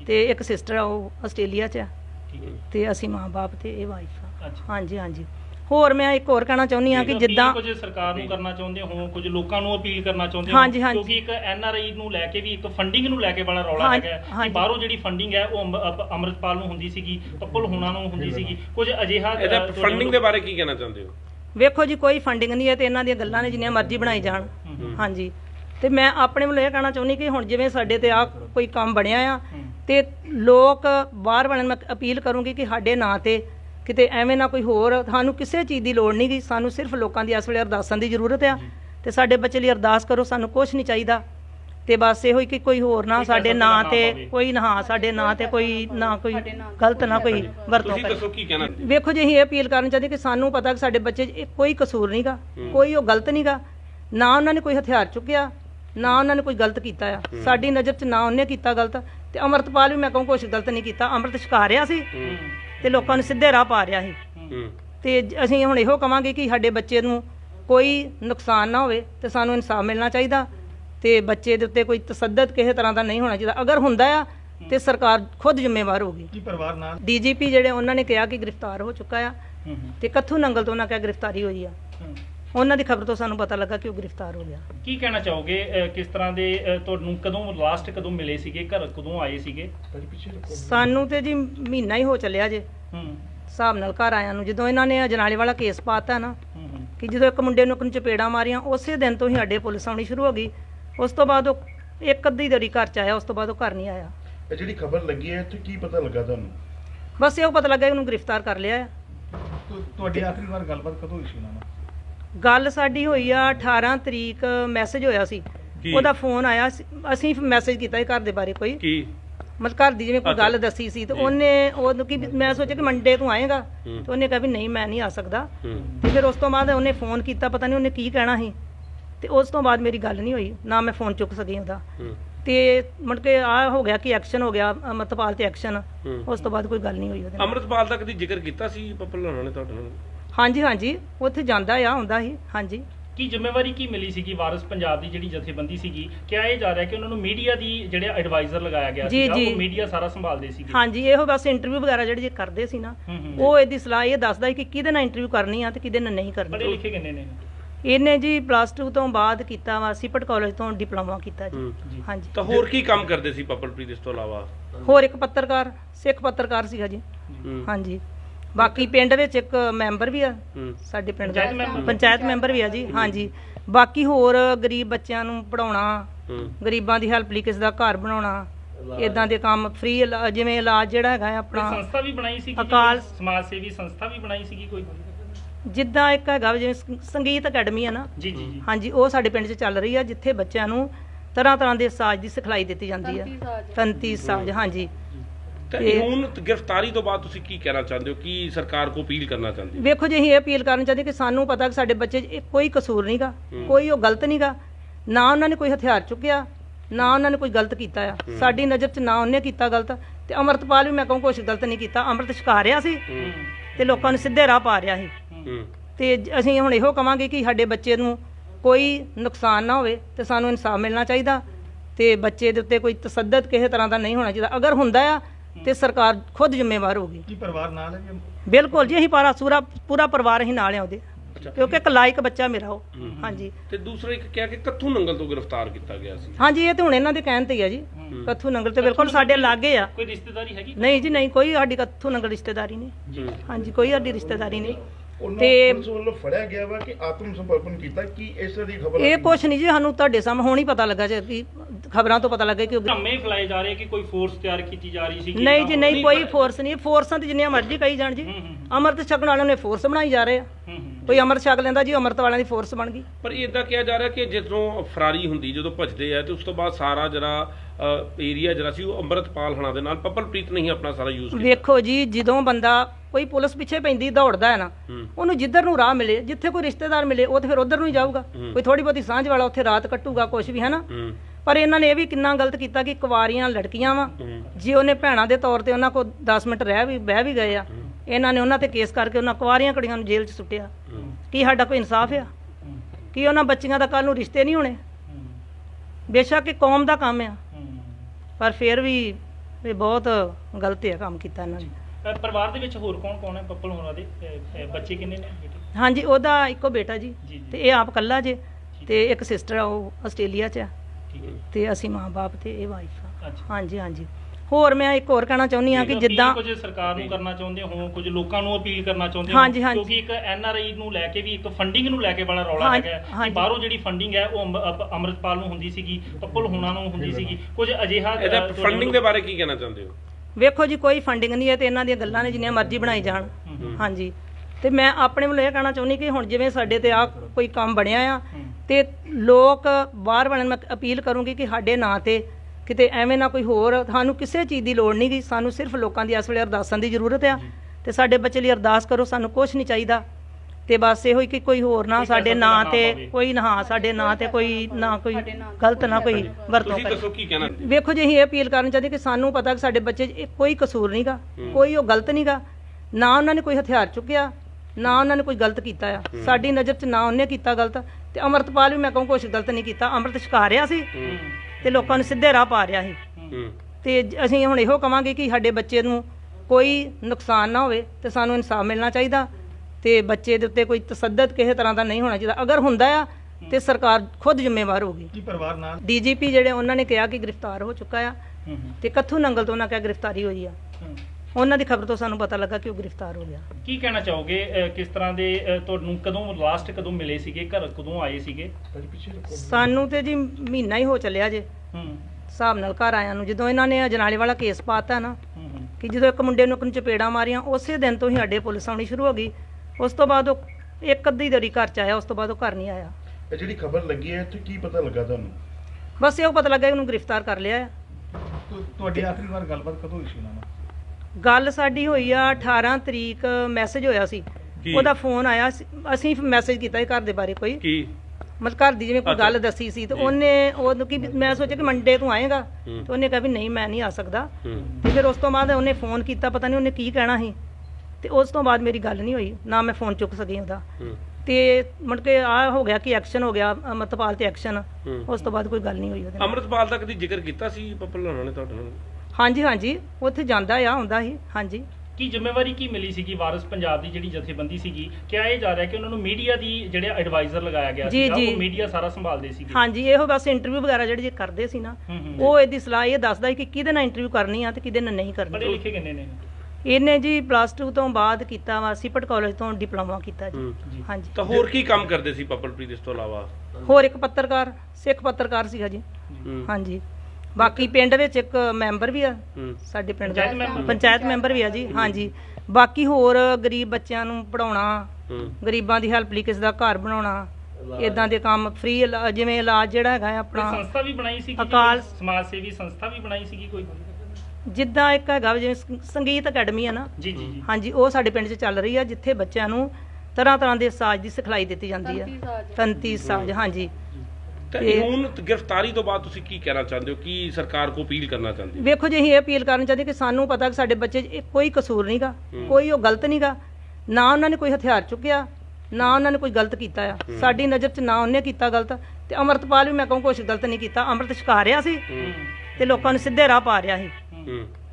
ਤੇ ਇੱਕ ਸਿਸਟਰ ਆ ਉਹ ਆਸਟ੍ਰੇਲੀਆ 'ਚ ਆ। ਠੀਕ ਹੈ ਤੇ ਅਸੀਂ ਮਾਂ-ਬਾਪ ਤੇ ਇਹ ਵਾਈਫ ਆ। ਅੱਛਾ। ਹਾਂਜੀ ਹਾਂਜੀ। ਹੋਰ ਮੈਂ ਇੱਕ ਹੋਰ ਕਹਿਣਾ ਚਾਹੁੰਦੀ ਆ ਕਿ ਜਿੱਦਾਂ ਕੁਝ ਸਰਕਾਰ ਨੂੰ ਕਰਨਾ ਚਾਹੁੰਦੇ ਹੋ ਕੁਝ ਲੋਕਾਂ ਨੂੰ ਅਪੀਲ ਕਰਨਾ ਚਾਹੁੰਦੇ ਹੋ। ਕਿਉਂਕਿ ਇੱਕ ਐਨ ਆਰ ਆਈ ਨੂੰ ਲੈ ਕੇ ਵੀ ਇੱਕ ਫੰਡਿੰਗ ਨੂੰ ਲੈ ਕੇ ਬੜਾ ਰੌਲਾ ਹੈਗਾ ਹੈ ਕਿ। ਬਾਹਰੋਂ ਜਿਹੜੀ ਫੰਡਿੰਗ ਹੈ ਉਹ ਅੰਮ੍ਰਿਤਪਾਲ ਨੂੰ ਹੁੰਦੀ ਸੀਗੀ ਪੱਪਲ ਹੋਣਾ ਨੂੰ ਹੁੰਦੀ ਸੀਗੀ ਕੁਝ ਅਜਿਹਾ ਇਹਦਾ ਫੰਡਿੰਗ ਦੇ ਬਾਰੇ ਕੀ ਕਹਿਣਾ ਚਾਹੁੰਦੇ ਹੋ ਵੇਖੋ ਜੀ ਕੋਈ ਫੰਡਿੰਗ ਨਹੀਂ ਹੈ ਤੇ ਇਹਨਾਂ ਦੀਆਂ ਗੱਲਾਂ ਨੇ ਜਿੰਨੀਆਂ ਮਰਜ਼ੀ ਬਣਾਈ ਜਾਣ। ਹਾਂਜੀ ਤੇ ਮੈਂ ਆਪਣੇ ਵੱਲੋਂ ਇਹ ਕਹਿਣਾ ਚਾਹੁੰਦੀ ਕਿ ਹੁਣ ਜਿਵੇਂ ਸਾਡੇ ਤੇ ਆ ਕੋਈ ਕੰਮ ਬਣਿਆ ਆ। ਤੇ ਤੇ ਲੋਕ ਬਾਹਰ ਵਾਲਿਆਂ ਨੂੰ ਮੈਂ ਅਪੀਲ ਕਰੂੰਗੀ ਕਿ ਸਾਡੇ ਨਾਂ ਤੇ ਕਿਤੇ ਐਵੇਂ ਨਾ ਕੋਈ ਹੋਰ ਸਾਨੂੰ ਕਿਸੇ ਚੀਜ਼ ਦੀ ਲੋੜ ਨਹੀਂ ਗੀ ਸਾਨੂੰ ਸਿਰਫ ਲੋਕਾਂ ਦੀ ਇਸ ਵੇਲੇ ਅਰਦਾਸਾਂ ਦੀ ਜ਼ਰੂਰਤ ਆ। ਤੇ ਸਾਡੇ ਬੱਚੇ ਲਈ ਅਰਦਾਸ ਕਰੋ ਸਾਨੂੰ ਕੁਝ ਨਹੀਂ ਚਾਹੀਦਾ। ਤੇ ਬਸ ਇਹੋ ਹੀ ਕਿ ਕੋਈ ਹੋਰ ਨਾ ਸਾਡੇ ਨਾਂ ਤੇ। ਕੋਈ ਨਾ ਸਾਡੇ ਨਾਂ ਤੇ ਕੋਈ ਨਾ ਕੋਈ ਗਲਤ ਨਾ ਕੋਈ ਵਰਤੋਂ ਤੁਸੀਂ ਕਰੇ। ਦੱਸੋ ਕੀ ਕਹਿਣਾ? ਵੇਖੋ ਜੀ ਅਸੀਂ ਇਹ ਅਪੀਲ ਕਰਨੀ ਚਾਹੁੰਦੇ ਕਿ ਸਾਨੂੰ ਪਤਾ ਕਿ ਸਾਡੇ ਬੱਚੇ 'ਚ ਕੋਈ ਕਸੂਰ ਨਹੀਂਗਾ ਕੋਈ ਉਹ ਗਲਤ ਨਹੀਂਗਾ ਨਾ ਉਹਨਾਂ ਨੇ ਕੋਈ ਹਥਿਆਰ ਚੁੱਕਿਆ ਨਾ ਉਹਨਾਂ ਨੇ ਕੋਈ ਗਲਤ ਕੀਤਾ ਆ। ਸਾਡੀ ਨਜ਼ਰ 'ਚ ਨਾ ਉਹਨੇ ਕੀਤਾ ਗਲਤ। ਤੇ ਅਮਰਤਪਾਲ ਵੀ ਮੈਂ ਕਹੂੰ ਕੁਛ ਗਲਤ ਨਹੀਂ ਕੀਤਾ ਅੰਮ੍ਰਿਤ ਛਕਾ ਰਿਹਾ ਸੀ। ਤੇ ਲੋਕਾਂ ਨੂੰ ਸਿੱਧੇ ਰਾਹ ਪਾ ਰਿਹਾ ਸੀ ਹੂੰ। ਤੇ ਅਸੀਂ ਹੁਣ ਇਹੋ ਕਵਾਂਗੇ ਕਿ ਸਾਡੇ ਬੱਚੇ ਨੂੰ ਕੋਈ ਨੁਕਸਾਨ ਨਾ ਹੋਵੇ ਤੇ ਸਾਨੂੰ ਇਨਸਾਫ ਮਿਲਣਾ ਚਾਹੀਦਾ ਤੇ ਬੱਚੇ ਦੇ ਉੱਤੇ ਕੋਈ ਤਸੱਦਦ ਕਿਸੇ ਤਰ੍ਹਾਂ ਦਾ ਨਹੀਂ ਹੋਣਾ ਚਾਹੀਦਾ। ਅਗਰ ਹੁੰਦਾ ਆ ਤੇ ਸਰਕਾਰ ਖੁਦ ਜ਼ਿੰਮੇਵਾਰ ਹੋਗੀ ਕੀ ਪਰਿਵਾਰ ਨਾਲ? ਡੀਜੀਪੀ ਜਿਹੜੇ ਉਹਨਾਂ ਨੇ ਕਿਹਾ ਕਿ ਗ੍ਰਿਫਤਾਰ ਹੋ ਚੁੱਕਾ ਆ ਤੇ ਕੱਥੂ ਨੰਗਲ ਤੋਂ ਉਹਨਾਂ ਕਿਹਾ ਗ੍ਰਿਫਤਾਰੀ ਹੋਈ ਆ। ਉਹਨਾਂ ਦੀ ਖਬਰ ਤੋਂ ਸਾਨੂੰ ਪਤਾ ਲੱਗਾ ਕਿ ਉਹ ਗ੍ਰਿਫਤਾਰ ਹੋ ਗਿਆ। ਕੀ ਕਹਿਣਾ ਚਾਹੋਗੇ ਅਹ, ਕਿਸ ਤਰ੍ਹਾਂ ਦੇ ਅਹ, ਤੁਹਾਨੂੰ ਕਦੋਂ ਲਾਸਟ ਕਦੋਂ ਮਿਲੇ ਸੀਗੇ? ਘਰ ਕਦੋਂ ਆਏ ਸੀਗੇ? ਸਾਨੂੰ ਤੇ ਜੀ ਮਹੀਨਾ ਹੀ ਹੋ ਚੱਲਿਆ ਜੇ। ਹੂੰ। ਹਿਸਾਬ ਨਾਲ ਘਰ ਆਇਆਂ ਨੂੰ। ਜਦੋਂ ਇਹਨਾਂ ਨੇ ਅਜਨਾਲੇ ਵਾਲਾ ਕੇਸ ਪਾਤਾ ਨਾ ਹੂੰ ਹੂੰ। ਕਿ ਜਦੋਂ ਇੱਕ ਮੁੰਡੇ ਨੂੰ ਇੱਕ ਨੂੰ ਚਪੇੜਾਂ ਮਾਰੀਆਂ ਉਸੇ ਦਿਨ ਤੋਂ ਹੀ ਸਾਡੇ ਪੁਲਿਸ ਆਉਣੀ ਸ਼ੁਰੂ ਹੋ ਗਈ। ਉਸ ਤੋਂ ਬਾਅਦ ਉਹ ਇੱਕ ਅੱਧੀ ਦਰੀ ਘਰ ਚ ਆਇਆ ਉਸ ਤੋਂ ਬਾਅਦ ਉਹ ਘਰ ਨਹੀਂ ਆਇਆ। ਇਹ ਜਿਹੜੀ ਖਬਰ ਲੱਗੀ ਹੈ ਇੱਥੇ ਕੀ ਪਤਾ ਲੱਗਾ ਤੁਹਾਨੂੰ? ਬਸ ਇਹ ਪਤਾ ਲੱਗਾ ਕਿ ਉਹਨੂੰ ਗ੍ਰਿਫਤਾਰ ਕਰ ਲਿਆ ਤੁਹਾਡੀ ਆਖਰੀ ਵਾਰ ਗੱਲਬਾਤ ਕਦੋਂ ਹੋਈ ਸੀ ਉਹਨਾਂ ਨਾਲ? ਗੱਲ ਸਾਡੀ ਹੋਈ ਆ 18 ਤਰੀਕ ਮੈਸੇਜ ਹੋਇਆ ਸੀ। ਕੀ? ਉਹਦਾ ਫੋਨ ਆਇਆ ਸੀ- ਅਸੀਂ ਮੈਸੇਜ ਕੀਤਾ ਸੀ ਘਰ ਦੇ ਬਾਰੇ ਕੋਈ। ਕੀ? ਮਤਲਬ ਘਰ ਦੀ ਜਿਵੇਂ ਕੋਈ ਅੱਛਾ। ਗੱਲ ਦੱਸੀ ਸੀ ਤੇ ਉਹਨੇ ਉਹਨੂੰ ਕਿ ਮੈਂ ਸੋਚਿਆ ਕਿ ਮੰਡੇ ਤੂੰ ਆਏਗਾ। ਹੂੰ। ਤੇ ਉਹਨੇ ਕਿਹਾ ਵੀ ਨਹੀਂ ਮੈਂ ਨਹੀਂ ਆ ਸਕਦਾ। ਹੂੰ। ਤੇ ਫਿਰ ਉਸ ਤੋਂ ਬਾਅਦ ਉਹਨੇ ਫੋਨ ਕੀਤਾ ਪਤਾ ਨਹੀਂ ਉਹਨੇ ਕੀ ਕਹਿਣਾ ਸੀ। ਤੇ ਉਸ ਤੋਂ ਬਾਅਦ ਮੇਰੀ ਗੱਲ ਨਹੀਂ ਹੋਈ। ਨਾ ਮੈਂ ਫੋਨ ਚੁੱਕ ਸਕੀ ਉਹਦਾ। ਹੂੰ। ਤੇ ਮੁੜ ਕੇ ਆ ਹੋ ਗਿਆ ਕਿ ਐਕਸ਼ਨ ਹੋ ਗਿਆ ਅਮਰਤਪਾਲ ਤੇ ਐਕਸ਼ਨ ਹੂੰ। ਉਸ ਤੋਂ ਬਾਅਦ ਕੋਈ ਗੱਲ ਨਹੀਂ ਹੋਈ ਉਹਦੇ ਨਾਲ। ਅੰਮ੍ਰਿਤਪਾਲ ਦਾ ਕਦੀ ਜ਼ਿਕਰ ਕੀਤਾ ਸੀ? ਪੱਪਲ ਹੋਣਾ ਨੇ ਤੁਹਾਡੇ ਨਾਲ। ਹਾਂਜੀ ਹਾਂਜੀ। ਉੱਥੇ ਜਾਂਦਾ ਆ ਹੁੰਦਾ ਸੀ। ਹਾਂਜੀ। ਕੀ ਜ਼ਿੰਮੇਵਾਰੀ ਕੀ ਮਿਲੀ ਸੀਗੀ ਵਾਰਿਸ ਪੰਜਾਬ ਦੀ ਜਿਹੜੀ ਜਥੇਬੰਦੀ ਸੀਗੀ? ਕਿਹਾ ਇਹ ਜਾ ਰਿਹਾ ਕਿ ਉਹਨਾਂ ਨੂੰ ਮੀਡੀਆ ਦੀ ਜਿਹੜੇ ਐਡਵਾਈਜ਼ਰ ਲਗਾਇਆ ਗਿਆ ਜੀ। ਉਹ ਮੀਡੀਆ ਸਾਰਾ ਸੰਭਾਲਦੇ ਸੀਗੇ? ਹਾਂਜੀ ਇਹੋ ਬਸ ਇੰਟਰਵਿਊ ਵਗੈਰਾ ਜਿਹੜੇ ਜੇ ਕਰਦੇ ਸੀ ਨਾ ਉਹ ਇਹਦੀ ਸਲਾਹ ਇਹ ਦੱਸਦਾ ਸੀ ਕਿ ਕਿਹਦੇ ਨਾਲ ਇੰਟਰਵਿਊ ਕਰਨੀ ਆ ਤੇ ਕਿਹਦੇ ਨਾਲ ਨਹੀਂ ਪੜ੍ਹੇ ਕਰਨੀ ਲਿਖੇ ਕਿੰਨੇ ਨੇ? ਇਹਨੇ ਜੀ ਪਲੱਸ 2 ਤੋਂ ਬਾਅਦ ਕੀਤਾ ਵਾ ਸਿਪਟ ਕਾਲਜ ਤੋਂ ਡਿਪਲੋਮਾ ਕੀਤਾ ਜੀ। ਹਾਂਜੀ। ਤਾਂ ਹੋਰ ਕੀ ਕੰਮ ਕਰਦੇ ਸੀ ਪੱਪਲਪ੍ਰੀਤ ਇਸ ਤੋਂ ਇਲਾਵਾ? ਹੋਰ ਇੱਕ ਪੱਤਰਕਾਰ ਸਿੱਖ ਪੱਤਰਕਾਰ ਸੀਗਾ ਜੀ। ਹਾਂਜੀ। ਬਾਕੀ ਪਿੰਡ ਵਿੱਚ ਇੱਕ ਮੈਂਬਰ ਵੀ ਆ ਹੂੰ। ਸਾਡੇ ਪਿੰਡ ਪੰਚਾਇਤ ਦਾ ਮੈਂਬਰ? ਪੰਚਾਇਤ ਮੈਂਬਰ ਵੀ ਆ ਜੀ ਹਾਂਜੀ। ਬਾਕੀ ਹੋਰ ਗਰੀਬ ਬੱਚਿਆਂ ਨੂੰ ਪੜਾਉਣਾ ਹੂੰ। ਗਰੀਬਾਂ ਦੀ ਹੈਲਪ ਲਈ ਕਿਸੇ ਦਾ ਘਰ ਬਣਾਉਣਾ ਇਦਾਂ ਦੇ ਕੰਮ ਫ੍ਰੀ ਜਿਵੇਂ ਇਲਾਜ ਜਿਹੜਾ ਹੈਗਾ ਹੈ ਕੋਈ ਆਪਣਾ ਸੰਸਥਾ ਵੀ ਬਣਾਈ ਸੀ ਅਕਾਲ- ਸਮਾਜ ਸੇਵੀ ਸੰਸਥਾ ਵੀ ਬਣਾਈ ਸੀਗੀ ਕੋਈ? ਜਿੱਦਾਂ ਇੱਕ ਹੈਗਾ ਵਾ ਜਿਵੇਂ ਸੰ- ਸੰਗੀਤ ਅਕੈਡਮੀ ਆ ਨਾ। ਜੀ ਜੀ ਜੀ। ਹਾਂਜੀ ਉਹ ਸਾਡੇ ਪਿੰਡ 'ਚ ਚੱਲ ਰਹੀ ਆ ਜਿੱਥੇ ਬੱਚਿਆਂ ਨੂੰ ਤਰ੍ਹਾਂ ਤਰ੍ਹਾਂ ਦੇ ਸਾਜ਼ ਦੀ ਸਿਖਲਾਈ ਦਿੱਤੀ ਜਾਂਦੀ ਆ। ਤੰਤੀ ਸਾਜ਼ ਹਾਂਜੀ। ਤਾਂ ਹੁਣ ਗ੍ਰਿਫਤਾਰੀ ਤੋਂ ਬਾਅਦ ਤੁਸੀਂ ਕੀ ਕਹਿਣਾ ਚਾਹੁੰਦੇ ਹੋ? ਕੀ ਸਰਕਾਰ ਕੋ ਅਪੀਲ ਕਰਨਾ ਚਾਹੁੰਦੇ ਹੋ? ਵੇਖੋ ਜੀ ਅਸੀਂ ਇਹ ਅਪੀਲ ਕਰਨੀ ਚਾਹੁੰਦੇ ਕਿ ਸਾਨੂੰ ਪਤਾ ਕਿ ਸਾਡੇ ਬੱਚੇ 'ਚ ਇਹ ਕੋਈ ਕਸੂਰ ਨਹੀਂਗਾ। ਕੋਈ ਉਹ ਗਲਤ ਨਹੀਂਗਾ ਨਾ ਉਹਨਾਂ ਨੇ ਕੋਈ ਹਥਿਆਰ ਚੁੱਕਿਆ ਨਾ ਉਹਨਾਂ ਨੇ ਕੋਈ ਗਲਤ ਕੀਤਾ ਆ। ਸਾਡੀ ਨਜ਼ਰ 'ਚ ਨਾ ਉਹਨੇ ਕੀਤਾ ਗਲਤ। ਤੇ ਅਮਰਤਪਾਲ ਵੀ ਮੈਂ ਕਹੂੰ ਕੁਛ ਗਲਤ ਨਹੀਂ ਕੀਤਾ। ਅੰਮ੍ਰਿਤ ਛਕਾ ਰਿਹਾ ਸੀ ਤੇ ਲੋਕਾਂ ਨੂੰ ਸਿੱਧੇ ਰਾਹ ਪਾ ਰਿਹਾ ਸੀ। ਤੇ ਅਸੀਂ ਹੁਣ ਇਹੋ ਕਵਾਂਗੇ ਕਿ ਸਾਡੇ ਬੱਚੇ ਨੂੰ ਕੋਈ ਨੁਕਸਾਨ ਨਾ ਹੋਵੇ ਤੇ ਸਾਨੂੰ ਇਨਸਾਫ ਮਿਲਣਾ ਚਾਹੀਦਾ ਤੇ ਬੱਚੇ ਦੇ ਉੱਤੇ ਕੋਈ ਤਸੱਦਦ ਕਿਸੇ ਤਰ੍ਹਾਂ ਦਾ ਨਹੀਂ ਹੋਣਾ ਚਾਹੀਦਾ। ਅਗਰ ਹੁੰਦਾ ਆ ਤੇ ਸਰਕਾਰ ਖੁਦ ਜ਼ਿੰਮੇਵਾਰ ਹੋਗੀ ਕੀ ਪਰਿਵਾਰ ਨਾਲ ਹੈ ਜਾਂ? ਬਿਲਕੁਲ ਜੀ ਅਸੀਂ ਪਾਰਾ ਸੂਰਾ ਪੂਰਾ ਪਰਿਵਾਰ ਅਸੀਂ ਨਾਲ ਆ ਉਹਦੇ। ਕਿਉਂਕਿ ਇੱਕ ਲਾਇਕ ਬੱਚਾ ਮੇਰਾ ਉਹ। ਹੂੰ। ਹਾਂਜੀ। ਤੇ ਦੂਸਰਾ ਇੱਕ ਕਿਹਾ ਕਿ ਕੱਥੂ ਨੰਗਲ ਤੋਂ ਗ੍ਰਿਫਤਾਰ ਕੀਤਾ ਗਿਆ ਸੀ। ਹਾਂਜੀ ਇਹ ਤੇ ਹੁਣ ਇਹਨਾਂ ਦੇ ਕਹਿਣ ਤੇ ਹੀ ਆ ਜੀ। ਕੱਥੂ ਨੰਗਲ ਤੇ ਬਿਲਕੁਲ ਸਾਡੇ ਲਾਗੇ ਆ। ਕੋਈ ਰਿਸ਼ਤੇਦਾਰੀ ਹੈਗੀ? ਨਹੀਂ ਜੀ ਨਹੀਂ ਕੋਈ ਸਾਡੀ ਕੱਥੂ ਨੰਗਲ ਰਿਸ਼ਤੇਦਾਰੀ ਨਹੀਂ। ਹਾਂਜੀ ਕੋਈ ਸਾਡੀ ਰਿਸ਼ਤੇਦਾਰੀ ਨਹੀਂ। ਤੇ- ਪੁਲਿਸ ਵੱਲੋਂ ਫੜਿਆ ਗਿਆ ਵਾ ਕਿ ਆਤਮ ਸਮਰਪਣ ਕੀਤਾ ਕੀ ਇਸ ਦੀ ਖਬਰ ਇਹ ਕੁਛ ਨਹੀਂ ਜੀ ਸਾਨੂੰ ਤੁਹਾਡੇ ਸਾਹਮਣੇ ਹੁਣ ਹੀ ਪਤਾ ਲੱਗਾ ਜੀ ਕਿ ਖਬਰਾਂ ਤੋਂ ਪਤਾ ਲੱਗਾ ਕਿ ਉਹ ਧੰਮੇ ਫਲਾਏ ਜਾ ਰਹੇ ਕਿ ਕੋਈ ਫੋਰਸ ਤਿਆਰ ਕੀਤੀ ਜਾ ਰਹੀ ਸੀ ਨਹੀਂ ਜੀ ਨਹੀਂ ਕੋਈ ਫੋਰਸ ਨਹੀਂ ਫੋਰਸਾਂ ਤੇ ਜਿੰਨੀਆਂ ਮਰਜ਼ੀ ਕਹੀ ਜਾਣ ਜੀ। ਅਮਰਤ ਛਕਣ ਵਾਲਿਆਂ ਨੇ ਫੋਰਸ ਬਣਾਈ ਜਾ ਰਹੇ ਆ। ਹੂੰ ਹੂੰ। ਕੋਈ ਅਮਰਤ ਛਕ ਲੈਂਦਾ ਜੀ ਅਮਰਤ ਵਾਲਿਆਂ ਦੀ ਫੋਰਸ ਬਣ ਗਈ। ਪਰ ਇਦਾਂ ਕਿਹਾ ਜਾ ਰਿਹਾ ਕਿ ਜਦੋਂ ਫਰਾਰੀ ਹੁੰਦੀ ਜਦੋਂ ਭੱਜਦੇ ਆ ਤੇ ਉਸ ਤੋਂ ਬਾਅਦ ਸਾਰਾ ਜਿਹੜਾ ਏਰੀਆ ਜਿਹੜਾ ਸੀ ਉਹ ਅੰਮ੍ਰਿਤਪਾਲ ਹਣਾ ਦੇ ਨਾਲ ਪੱਪਲਪ੍ਰੀਤ ਨੇ ਹੀ ਆਪਣਾ ਸਾਰਾ ਯੂਜ਼ ਕੀਤਾ। ਵੇਖੋ ਜੀ ਜਦੋਂ ਬੰਦਾ ਕੋਈ ਪੁਲਿਸ ਪਿੱਛੇ ਪੈਂਦੀ ਦੌੜਦਾ ਹੈ ਨਾ ਉਹਨੂੰ ਜਿੱਧਰ ਨੂੰ ਰਾਹ ਮਿਲੇ ਜਿੱਥੇ ਕੋਈ ਰਿਸ਼ਤੇਦਾਰ ਮਿਲੇ ਉਹ ਤੇ ਫਿਰ ਉਧਰ ਨੂੰ ਹੀ ਜਾਊਗਾ। ਕੋਈ ਥੋੜੀ ਬਹੁਤੀ ਸਾਂਝ ਵਾਲਾ ਉੱਥੇ ਰਾਤ ਕੱਟੂਗਾ ਕੁਝ ਵੀ ਹੈ। ਨਾ ਪਰ ਇਹਨਾਂ ਨੇ ਇਹ ਵੀ ਕਿੰਨਾ ਗਲਤ ਕੀਤਾ ਕਿ ਕੁਵਾਰੀਆਂ ਲੜਕੀਆਂ ਵਾ। ਜੇ ਉਹਨੇ ਭੈਣਾਂ ਦੇ ਤੌਰ ਤੇ ਉਹਨਾਂ ਕੋਲ 10 ਮਿੰਟ ਰਹਿ ਵੀ ਬਹਿ ਵੀ ਗਏ ਆ ਇਹਨਾਂ ਨੇ ਉਹਨਾਂ ਤੇ ਕੇਸ ਕਰਕੇ ਉਹਨਾਂ ਕੁਵਾਰੀਆਂ ਕੁੜੀਆਂ ਨੂੰ ਜੇਲ੍ਹ 'ਚ ਸੁੱਟਿਆ। ਕੀ ਸਾਡਾ ਕੋਈ ਇਨਸਾਫ ਆ? ਕੀ ਉਹਨਾਂ ਬੱਚੀਆਂ ਦਾ ਕੱਲ ਨੂੰ ਰਿਸ਼ਤੇ ਨਹੀਂ ਹੋਣੇ? ਬੇਸ਼ੱਕ ਇਹ ਕੌਮ ਦਾ ਕੰਮ ਆ। ਪਰ ਫਿਰ ਵੀ ਇਹ ਬਹੁਤ ਗਲਤ ਹੈ ਕੰਮ ਕੀਤਾ ਇਹਨਾਂ ਨੇ। ਪਰਿਵਾਰ ਦੇ ਵਿੱਚ ਹੋਰ ਕੌਣ ਕੌਣ ਹੈ? ਪੱਪਲ ਹੋਣਾ ਦੇ ਬੱਚੇ ਕਿੰਨੇ ਨੇ? ਹਾਂਜੀ ਉਹਦਾ ਇੱਕੋ ਬੇਟਾ ਜੀ। ਤੇ ਇਹ ਆਪ ਕੱਲਾ ਜੇ। ਤੇ ਇੱਕ ਸਿਸਟਰ ਆ ਉਹ ਆਸਟ੍ਰੇਲੀਆ 'ਚ ਆ। ਤੇ ਅਸੀਂ ਮਾਂ-ਬਾਪ ਤੇ ਇਹ ਵਾਈਫ ਆ। ਹਾਂਜੀ ਹਾਂਜੀ। ਹੋਰ ਮੈਂ ਇੱਕ ਹੋਰ ਕਹਿਣਾ ਚਾਹੁੰਦੀ ਆ ਕਿ ਜਿੱਦਾਂ ਕੁਝ ਸਰਕਾਰ ਨੂੰ ਕਰਨਾ ਚਾਹੁੰਦੇ ਹੋ ਕੁਝ ਲੋਕਾਂ ਨੂੰ ਅਪੀਲ ਕਰਨਾ ਚਾਹੁੰਦੇ ਹੋ। ਕਿਉਂਕਿ ਇੱਕ ਐਨਆਰਆਈ ਨੂੰ ਲੈ ਕੇ ਵੀ ਇੱਕ ਫੰਡਿੰਗ ਨੂੰ ਲੈ ਕੇ ਬੜਾ ਰੌਲਾ ਹੈਗਾ ਹੈ ਕਿ। ਬਾਹਰੋਂ ਜਿਹੜੀ ਫੰਡਿੰਗ ਹੈ ਉਹ ਅੰਮ੍ਰਿਤਪਾਲ ਨੂੰ ਹੁੰਦੀ ਸੀਗੀ ਪੱਪਲ ਹੁਣਾਂ ਨੂੰ ਹੁੰਦੀ ਸੀਗੀ ਕੁਝ ਅਜਿਹਾ ਇਹਦਾ ਫੰਡਿੰਗ ਦੇ ਬਾਰੇ ਕੀ ਕਹਿਣਾ ਚਾਹੁੰਦੇ ਹੋ ਵੇਖੋ ਜੀ ਕੋਈ ਫੰਡਿੰਗ ਨਹੀਂ ਹੈ ਤੇ ਇਹਨਾਂ ਦੀਆਂ ਗੱਲਾਂ ਨੇ ਜਿੰਨੀਆਂ ਮਰਜ਼ੀ ਬਣਾਈ ਜਾਣ ਹਾਂਜੀ ਤੇ ਮੈਂ ਆਪਣੇ ਵੱਲੋਂ ਇਹ ਕਹਿਣਾ ਚਾਹੁੰਦੀ ਕਿ ਹੁਣ ਜਿਵੇਂ ਸਾਡੇ ਤੇ ਆ ਕੋਈ ਕੰਮ ਬਣਿਆ ਆ। ਤੇ ਲੋਕ ਬਾਹਰ ਵਾਲਿਆਂ ਨੂੰ ਅਪੀਲ ਕਰੂੰਗੀ ਕਿ ਸਾਡੇ ਨਾਂ ਤੇ ਕਿਤੇ ਐਵੇਂ ਨਾ ਕੋਈ ਹੋਰ ਸਾਨੂੰ ਕਿਸੇ ਚੀਜ਼ ਦੀ ਲੋੜ ਨਹੀਂ ਗੀ ਸਾਨੂੰ ਸਿਰਫ ਲੋਕਾਂ ਦੀ ਇਸ ਵੇਲੇ ਅਰਦਾਸਾਂ ਦੀ ਜ਼ਰੂਰਤ ਆ। ਤੇ ਸਾਡੇ ਬੱਚੇ ਲਈ ਅਰਦਾਸ ਕਰੋ ਸਾਨੂੰ ਕੁਝ ਨਹੀਂ ਚਾਹੀਦਾ। ਤੇ ਬਸ ਇਹੋ ਹੀ ਕਿ ਕੋਈ ਹੋਰ ਨਾ ਸਾਡੇ ਨਾਂ ਤੇ। ਕੋਈ ਨਾ ਸਾਡੇ ਨਾਂ ਤੇ ਕੋਈ ਨਾ ਕੋਈ ਗਲਤ ਨਾ ਕੋਈ ਵਰਤੋਂ ਤੁਸੀਂ ਕਰੇ ਦੱਸੋ ਕੀ ਕਹਿਣਾ ਵੇਖੋ ਜੀ ਅਸੀਂ ਇਹ ਅਪੀਲ ਕਰਨਾ ਚਾਹੁੰਦੇ ਕਿ ਸਾਨੂੰ ਪਤਾ ਕਿ ਸਾਡੇ ਬੱਚੇ 'ਚ ਕੋਈ ਕਸੂਰ ਨਹੀਂਗਾ ਕੋਈ ਉਹ ਗਲਤ ਨਹੀਂਗਾ। ਨਾ ਉਹਨਾਂ ਨੇ ਕੋਈ ਹਥਿਆਰ ਚੁੱਕਿਆ ਨਾ ਉਹਨਾਂ ਨੇ ਕੋਈ ਗਲਤ ਕੀਤਾ ਆ। ਸਾਡੀ ਨਜ਼ਰ 'ਚ ਨਾ ਉਹਨੇ ਕੀਤਾ ਗਲਤ। ਤੇ ਅਮਰਤਪਾਲ ਵੀ ਮੈਂ ਕਹੂੰ ਕੁਛ ਗਲਤ ਨਹੀਂ ਕੀਤਾ ਅੰਮ੍ਰਿਤ ਛਕਾ ਰਿਹਾ ਸੀ। ਤੇ ਲੋਕਾਂ ਨੂੰ ਸਿੱਧੇ ਰਾਹ ਪਾ ਰਿਹਾ ਸੀ ਹੂੰ। ਤੇ ਅਸੀਂ ਹੁਣ ਇਹੋ ਕਵਾਂਗੇ ਕਿ ਸਾਡੇ ਬੱਚੇ ਨੂੰ ਕੋਈ ਨੁਕਸਾਨ ਨਾ ਹੋਵੇ ਤੇ ਸਾਨੂੰ ਇਨਸਾਫ ਮਿਲਣਾ ਚਾਹੀਦਾ ਤੇ ਬੱਚੇ ਦੇ ਉੱਤੇ ਕੋਈ ਤਸੱਦਦ ਕਿਸੇ ਤਰ੍ਹਾਂ ਦਾ ਨਹੀਂ ਹੋਣਾ ਚਾਹੀਦਾ। ਅਗਰ ਹੁੰਦਾ ਆ ਤੇ ਸਰਕਾਰ ਖੁਦ ਜ਼ਿੰਮੇਵਾਰ ਹੋਗੀ ਕੀ ਪਰਿਵਾਰ ਨਾਲ? ਡੀਜੀਪੀ ਜਿਹੜੇ ਉਹਨਾਂ ਨੇ ਕਿਹਾ ਕਿ ਗ੍ਰਿਫਤਾਰ ਹੋ ਚੁੱਕਾ ਆ ਤੇ ਕੱਥੂ ਨੰਗਲ ਤੋਂ ਉਹਨਾਂ ਕਿਹਾ ਗ੍ਰਿਫਤਾਰੀ ਹੋਈ ਆ। ਉਹਨਾਂ ਦੀ ਖਬਰ ਤੋਂ ਸਾਨੂੰ ਪਤਾ ਲੱਗਾ ਕਿ ਉਹ ਗ੍ਰਿਫਤਾਰ ਹੋ ਗਿਆ। ਕੀ ਕਹਿਣਾ ਚਾਹੋਗੇ ਕਿਸ ਤਰ੍ਹਾਂ ਦੇ ਤੁਹਾਨੂੰ ਕਦੋਂ ਲਾਸਟ ਕਦੋਂ ਮਿਲੇ ਸੀਗੇ? ਘਰ ਕਦੋਂ ਆਏ ਸੀਗੇ? ਸਾਨੂੰ ਤੇ ਜੀ ਮਹੀਨਾ ਹੀ ਹੋ ਚੱਲਿਆ ਜੇ। ਹੂੰ। ਹਿਸਾਬ ਨਾਲ ਘਰ ਆਇਆਂ ਨੂੰ। ਜਦੋਂ ਇਹਨਾਂ ਨੇ ਅਜਨਾਲੇ ਵਾਲਾ ਕੇਸ ਪਾਤਾ ਨਾ ਹੂੰ ਹੂੰ। ਕਿ ਜਦੋਂ ਇੱਕ ਮੁੰਡੇ ਨੂੰ ਇੱਕ ਨੂੰ ਚਪੇੜਾਂ ਮਾਰੀਆਂ ਉਸੇ ਦਿਨ ਤੋਂ ਹੀ ਸਾਡੇ ਪੁਲਿਸ ਆਉਣੀ ਸ਼ੁਰੂ ਹੋ ਗਈ। ਉਸ ਤੋਂ ਬਾਅਦ ਉਹ ਇੱਕ ਅੱਧੀ ਦਰੀ ਘਰ ਚ ਆਇਆ ਉਸ ਤੋਂ ਬਾਅਦ ਉਹ ਘਰ ਨਹੀਂ ਆਇਆ। ਇਹ ਜਿਹੜੀ ਖਬਰ ਲੱਗੀ ਹੈ ਇੱਥੇ ਕੀ ਪਤਾ ਲੱਗਾ ਤੁਹਾਨੂੰ? ਬਸ ਇਹ ਪਤਾ ਲੱਗਾ ਕਿ ਉਹਨੂੰ ਗ੍ਰਿਫਤਾਰ ਕਰ ਲਿਆ ਤੁਹਾਡੀ ਆਖਰੀ ਵਾਰ ਗੱਲਬਾਤ ਕਦੋਂ ਹੋਈ ਸੀ ਉਹਨਾਂ ਨਾਲ? ਗੱਲ ਸਾਡੀ ਹੋਈ ਆ 18 ਤਰੀਕ ਮੈਸੇਜ ਹੋਇਆ ਸੀ। ਕੀ? ਉਹਦਾ ਫੋਨ ਆਇਆ ਸੀ- ਅਸੀਂ ਮੈਸੇਜ ਕੀਤਾ ਸੀ ਘਰ ਦੇ ਬਾਰੇ ਕੋਈ। ਕੀ? ਮਤਲਬ ਘਰ ਦੀ ਜਿਵੇਂ ਕੋਈ ਅੱਛਾ। ਗੱਲ ਦੱਸੀ ਸੀ ਤੇ ਜੀ। ਉਹਨੇ ਉਹਨੂੰ ਕੀ ਮੈਂ ਸੋਚਿਆ ਕਿ ਮੰਡੇ ਤੂੰ ਆਏਗਾ ਹੂੰ। ਤੇ ਉਹਨੇ ਕਿਹਾ ਵੀ ਨਹੀਂ ਮੈਂ ਨਹੀਂ ਆ ਸਕਦਾ। ਹੂੰ। ਤੇ ਫਿਰ ਉਸ ਤੋਂ ਬਾਅਦ ਉਹਨੇ ਫੋਨ ਕੀਤਾ ਪਤਾ ਨਹੀਂ ਉਹਨੇ ਕੀ ਕਹਿਣਾ ਸੀ। ਤੇ ਉਸ ਤੋਂ ਬਾਅਦ ਮੇਰੀ ਗੱਲ ਨਹੀਂ ਹੋਈ। ਨਾ ਮੈਂ ਫੋਨ ਚੁੱਕ ਸਕੀ ਉਹਦਾ। ਹੂੰ। ਤੇ ਮੁੜ ਕੇ ਆ ਹੋ ਗਿਆ ਕਿ ਐਕਸ਼ਨ ਹੋ ਗਿਆ ਅਮਰਤਪਾਲ ਤੇ ਐਕਸ਼ਨ ਹੂੰ। ਉਸ ਤੋਂ ਬਾਅਦ ਕੋਈ ਗੱਲ ਨਹੀਂ ਹੋਈ ਉਹਦੇ ਨਾਲ। ਅੰਮ੍ਰਿਤਪਾਲ ਦਾ ਕਦੀ ਜ਼ਿਕਰ ਕੀਤਾ ਸੀ ਪੱਪਲ ਹੋਣਾ ਨੇ ਤੁਹਾਡੇ ਨਾਲ? ਹਾਂਜੀ ਹਾਂਜੀ। ਉੱਥੇ ਜਾਂਦਾ ਆ ਹੁੰਦਾ ਸੀ। ਹਾਂਜੀ। ਕੀ ਜ਼ਿੰਮੇਵਾਰੀ ਕੀ ਮਿਲੀ ਸੀਗੀ ਵਾਰਿਸ ਪੰਜਾਬ ਦੀ ਜਿਹੜੀ ਜਥੇਬੰਦੀ ਸੀਗੀ? ਕਿਹਾ ਇਹ ਜਾ ਰਿਹਾ ਕਿ ਉਹਨਾਂ ਨੂੰ ਮੀਡੀਆ ਦੀ ਜਿਹੜੇ ਐਡਵਾਈਜ਼ਰ ਲਗਾਇਆ ਗਿਆ ਜੀ। ਉਹ ਮੀਡੀਆ ਸਾਰਾ ਸੰਭਾਲਦੇ ਸੀਗੇ? ਹਾਂਜੀ ਇਹੋ ਬਸ ਇੰਟਰਵਿਊ ਵਗੈਰਾ ਜਿਹੜੇ ਜੇ ਕਰਦੇ ਸੀ ਨਾ। ਉਹ ਇਹਦੀ ਸਲਾਹ ਇਹ ਦੱਸਦਾ ਸੀ ਕਿ ਕਿਹਦੇ ਨਾਲ ਇੰਟਰਵਿਊ ਕਰਨੀ ਆ ਤੇ ਕਿਹਦੇ ਨਾਲ ਨਹੀਂ ਪੜ੍ਹੇ ਕਰਨੀ ਲਿਖੇ ਕਿੰਨੇ ਨੇ? ਇਹਨੇ ਜੀ ਪਲੱਸ 2 ਤੋਂ ਬਾਅਦ ਕੀਤਾ ਵਾ ਸਿਪਟ ਕਾਲਜ ਤੋਂ ਡਿਪਲੋਮਾ ਕੀਤਾ ਜੀ। ਹਾਂਜੀ। ਤਾਂ ਹੋਰ ਕੀ ਕੰਮ ਕਰਦੇ ਸੀ ਪੱਪਲਪ੍ਰੀਤ ਇਸ ਤੋਂ ਇਲਾਵਾ? ਹੋਰ ਇੱਕ ਪੱਤਰਕਾਰ ਸਿੱਖ ਪੱਤਰਕਾਰ ਸੀਗਾ ਜੀ। ਹਾਂਜੀ। ਬਾਕੀ ਪਿੰਡ ਵਿੱਚ ਇੱਕ ਮੈਂਬਰ ਵੀ ਆ ਹੂੰ। ਸਾਡੇ ਪਿੰਡ ਪੰਚਾਇਤ ਦਾ ਮੈਂਬਰ? ਪੰਚਾਇਤ ਮੈਂਬਰ ਵੀ ਆ ਜੀ ਹਾਂਜੀ। ਬਾਕੀ ਹੋਰ ਗਰੀਬ ਬੱਚਿਆਂ ਨੂੰ ਪੜਾਉਣਾ ਗਰੀਬਾਂ ਦੀ ਹੈਲਪ ਲਈ ਕਿਸੇ ਦਾ ਘਰ ਬਣਾਉਣਾ ਇਦਾਂ ਦੇ ਕੰਮ ਫ੍ਰੀ ਜਿਵੇਂ ਇਲਾਜ ਜਿਹੜਾ ਹੈਗਾ ਆਪਣਾ ਸੰਸਥਾ ਵੀ ਬਣਾਈ ਸੀ ਅਕਾਲ- ਸਮਾਜ ਸੇਵੀ ਸੰਸਥਾ ਵੀ ਬਣਾਈ ਸੀਗੀ ਕੋਈ? ਜਿੱਦਾਂ ਇੱਕ ਹੈਗਾ ਜਿਵੇਂ ਸੰ- ਸੰਗੀਤ ਅਕੈਡਮੀ ਆ ਨਾ। ਜੀ ਜੀ ਹਾਂਜੀ ਉਹ ਸਾਡੇ ਪਿੰਡ 'ਚ ਚੱਲ ਰਹੀ ਆ ਜਿੱਥੇ ਬੱਚਿਆਂ ਨੂੰ ਤਰ੍ਹਾਂ ਤਰ੍ਹਾਂ ਦੇ ਸਾਜ਼ ਦੀ ਸਿਖਲਾਈ ਦਿੱਤੀ ਜਾਂਦੀ ਆ। ਤੰਤੀ ਸਾਜ਼ ਹਾਂਜੀ। ਤਾਂ ਹੁਣ ਗ੍ਰਿਫਤਾਰੀ ਤੋਂ ਬਾਅਦ ਤੁਸੀਂ ਕੀ ਕਹਿਣਾ ਚਾਹੁੰਦੇ ਹੋ? ਕੀ ਸਰਕਾਰ ਕੋ ਅਪੀਲ ਕਰਨਾ ਚਾਹੁੰਦੇ ਹੋ? ਵੇਖੋ ਜੀ ਅਸੀਂ ਇਹ ਅਪੀਲ ਕਰਨਾ ਚਾਹੁੰਦੇ ਕਿ ਸਾਨੂੰ ਪਤਾ ਕਿ ਸਾਡੇ ਬੱਚੇ 'ਚ ਇਹ ਕੋਈ ਕਸੂਰ ਨਹੀਂਗਾ। ਕੋਈ ਉਹ ਗਲਤ ਨਹੀਂਗਾ ਨਾ ਉਹਨਾਂ ਨੇ ਕੋਈ ਹਥਿਆਰ ਚੁੱਕਿਆ ਨਾ ਉਹਨਾਂ ਨੇ ਕੋਈ ਗਲਤ ਕੀਤਾ ਆ। ਸਾਡੀ ਨਜ਼ਰ 'ਚ ਨਾ ਉਹਨੇ ਕੀਤਾ ਗਲਤ। ਤੇ ਅਮਰਤਪਾਲ ਵੀ ਮੈਂ ਕਹੂੰ ਕੁਛ ਗਲਤ ਨਹੀਂ ਕੀਤਾ। ਅੰਮ੍ਰਿਤ ਛਕਾ ਰਿਹਾ ਸੀ ਤੇ ਲੋਕਾਂ ਨੂੰ ਸਿੱਧੇ ਰਾਹ ਪਾ ਰਿਹਾ ਸੀ।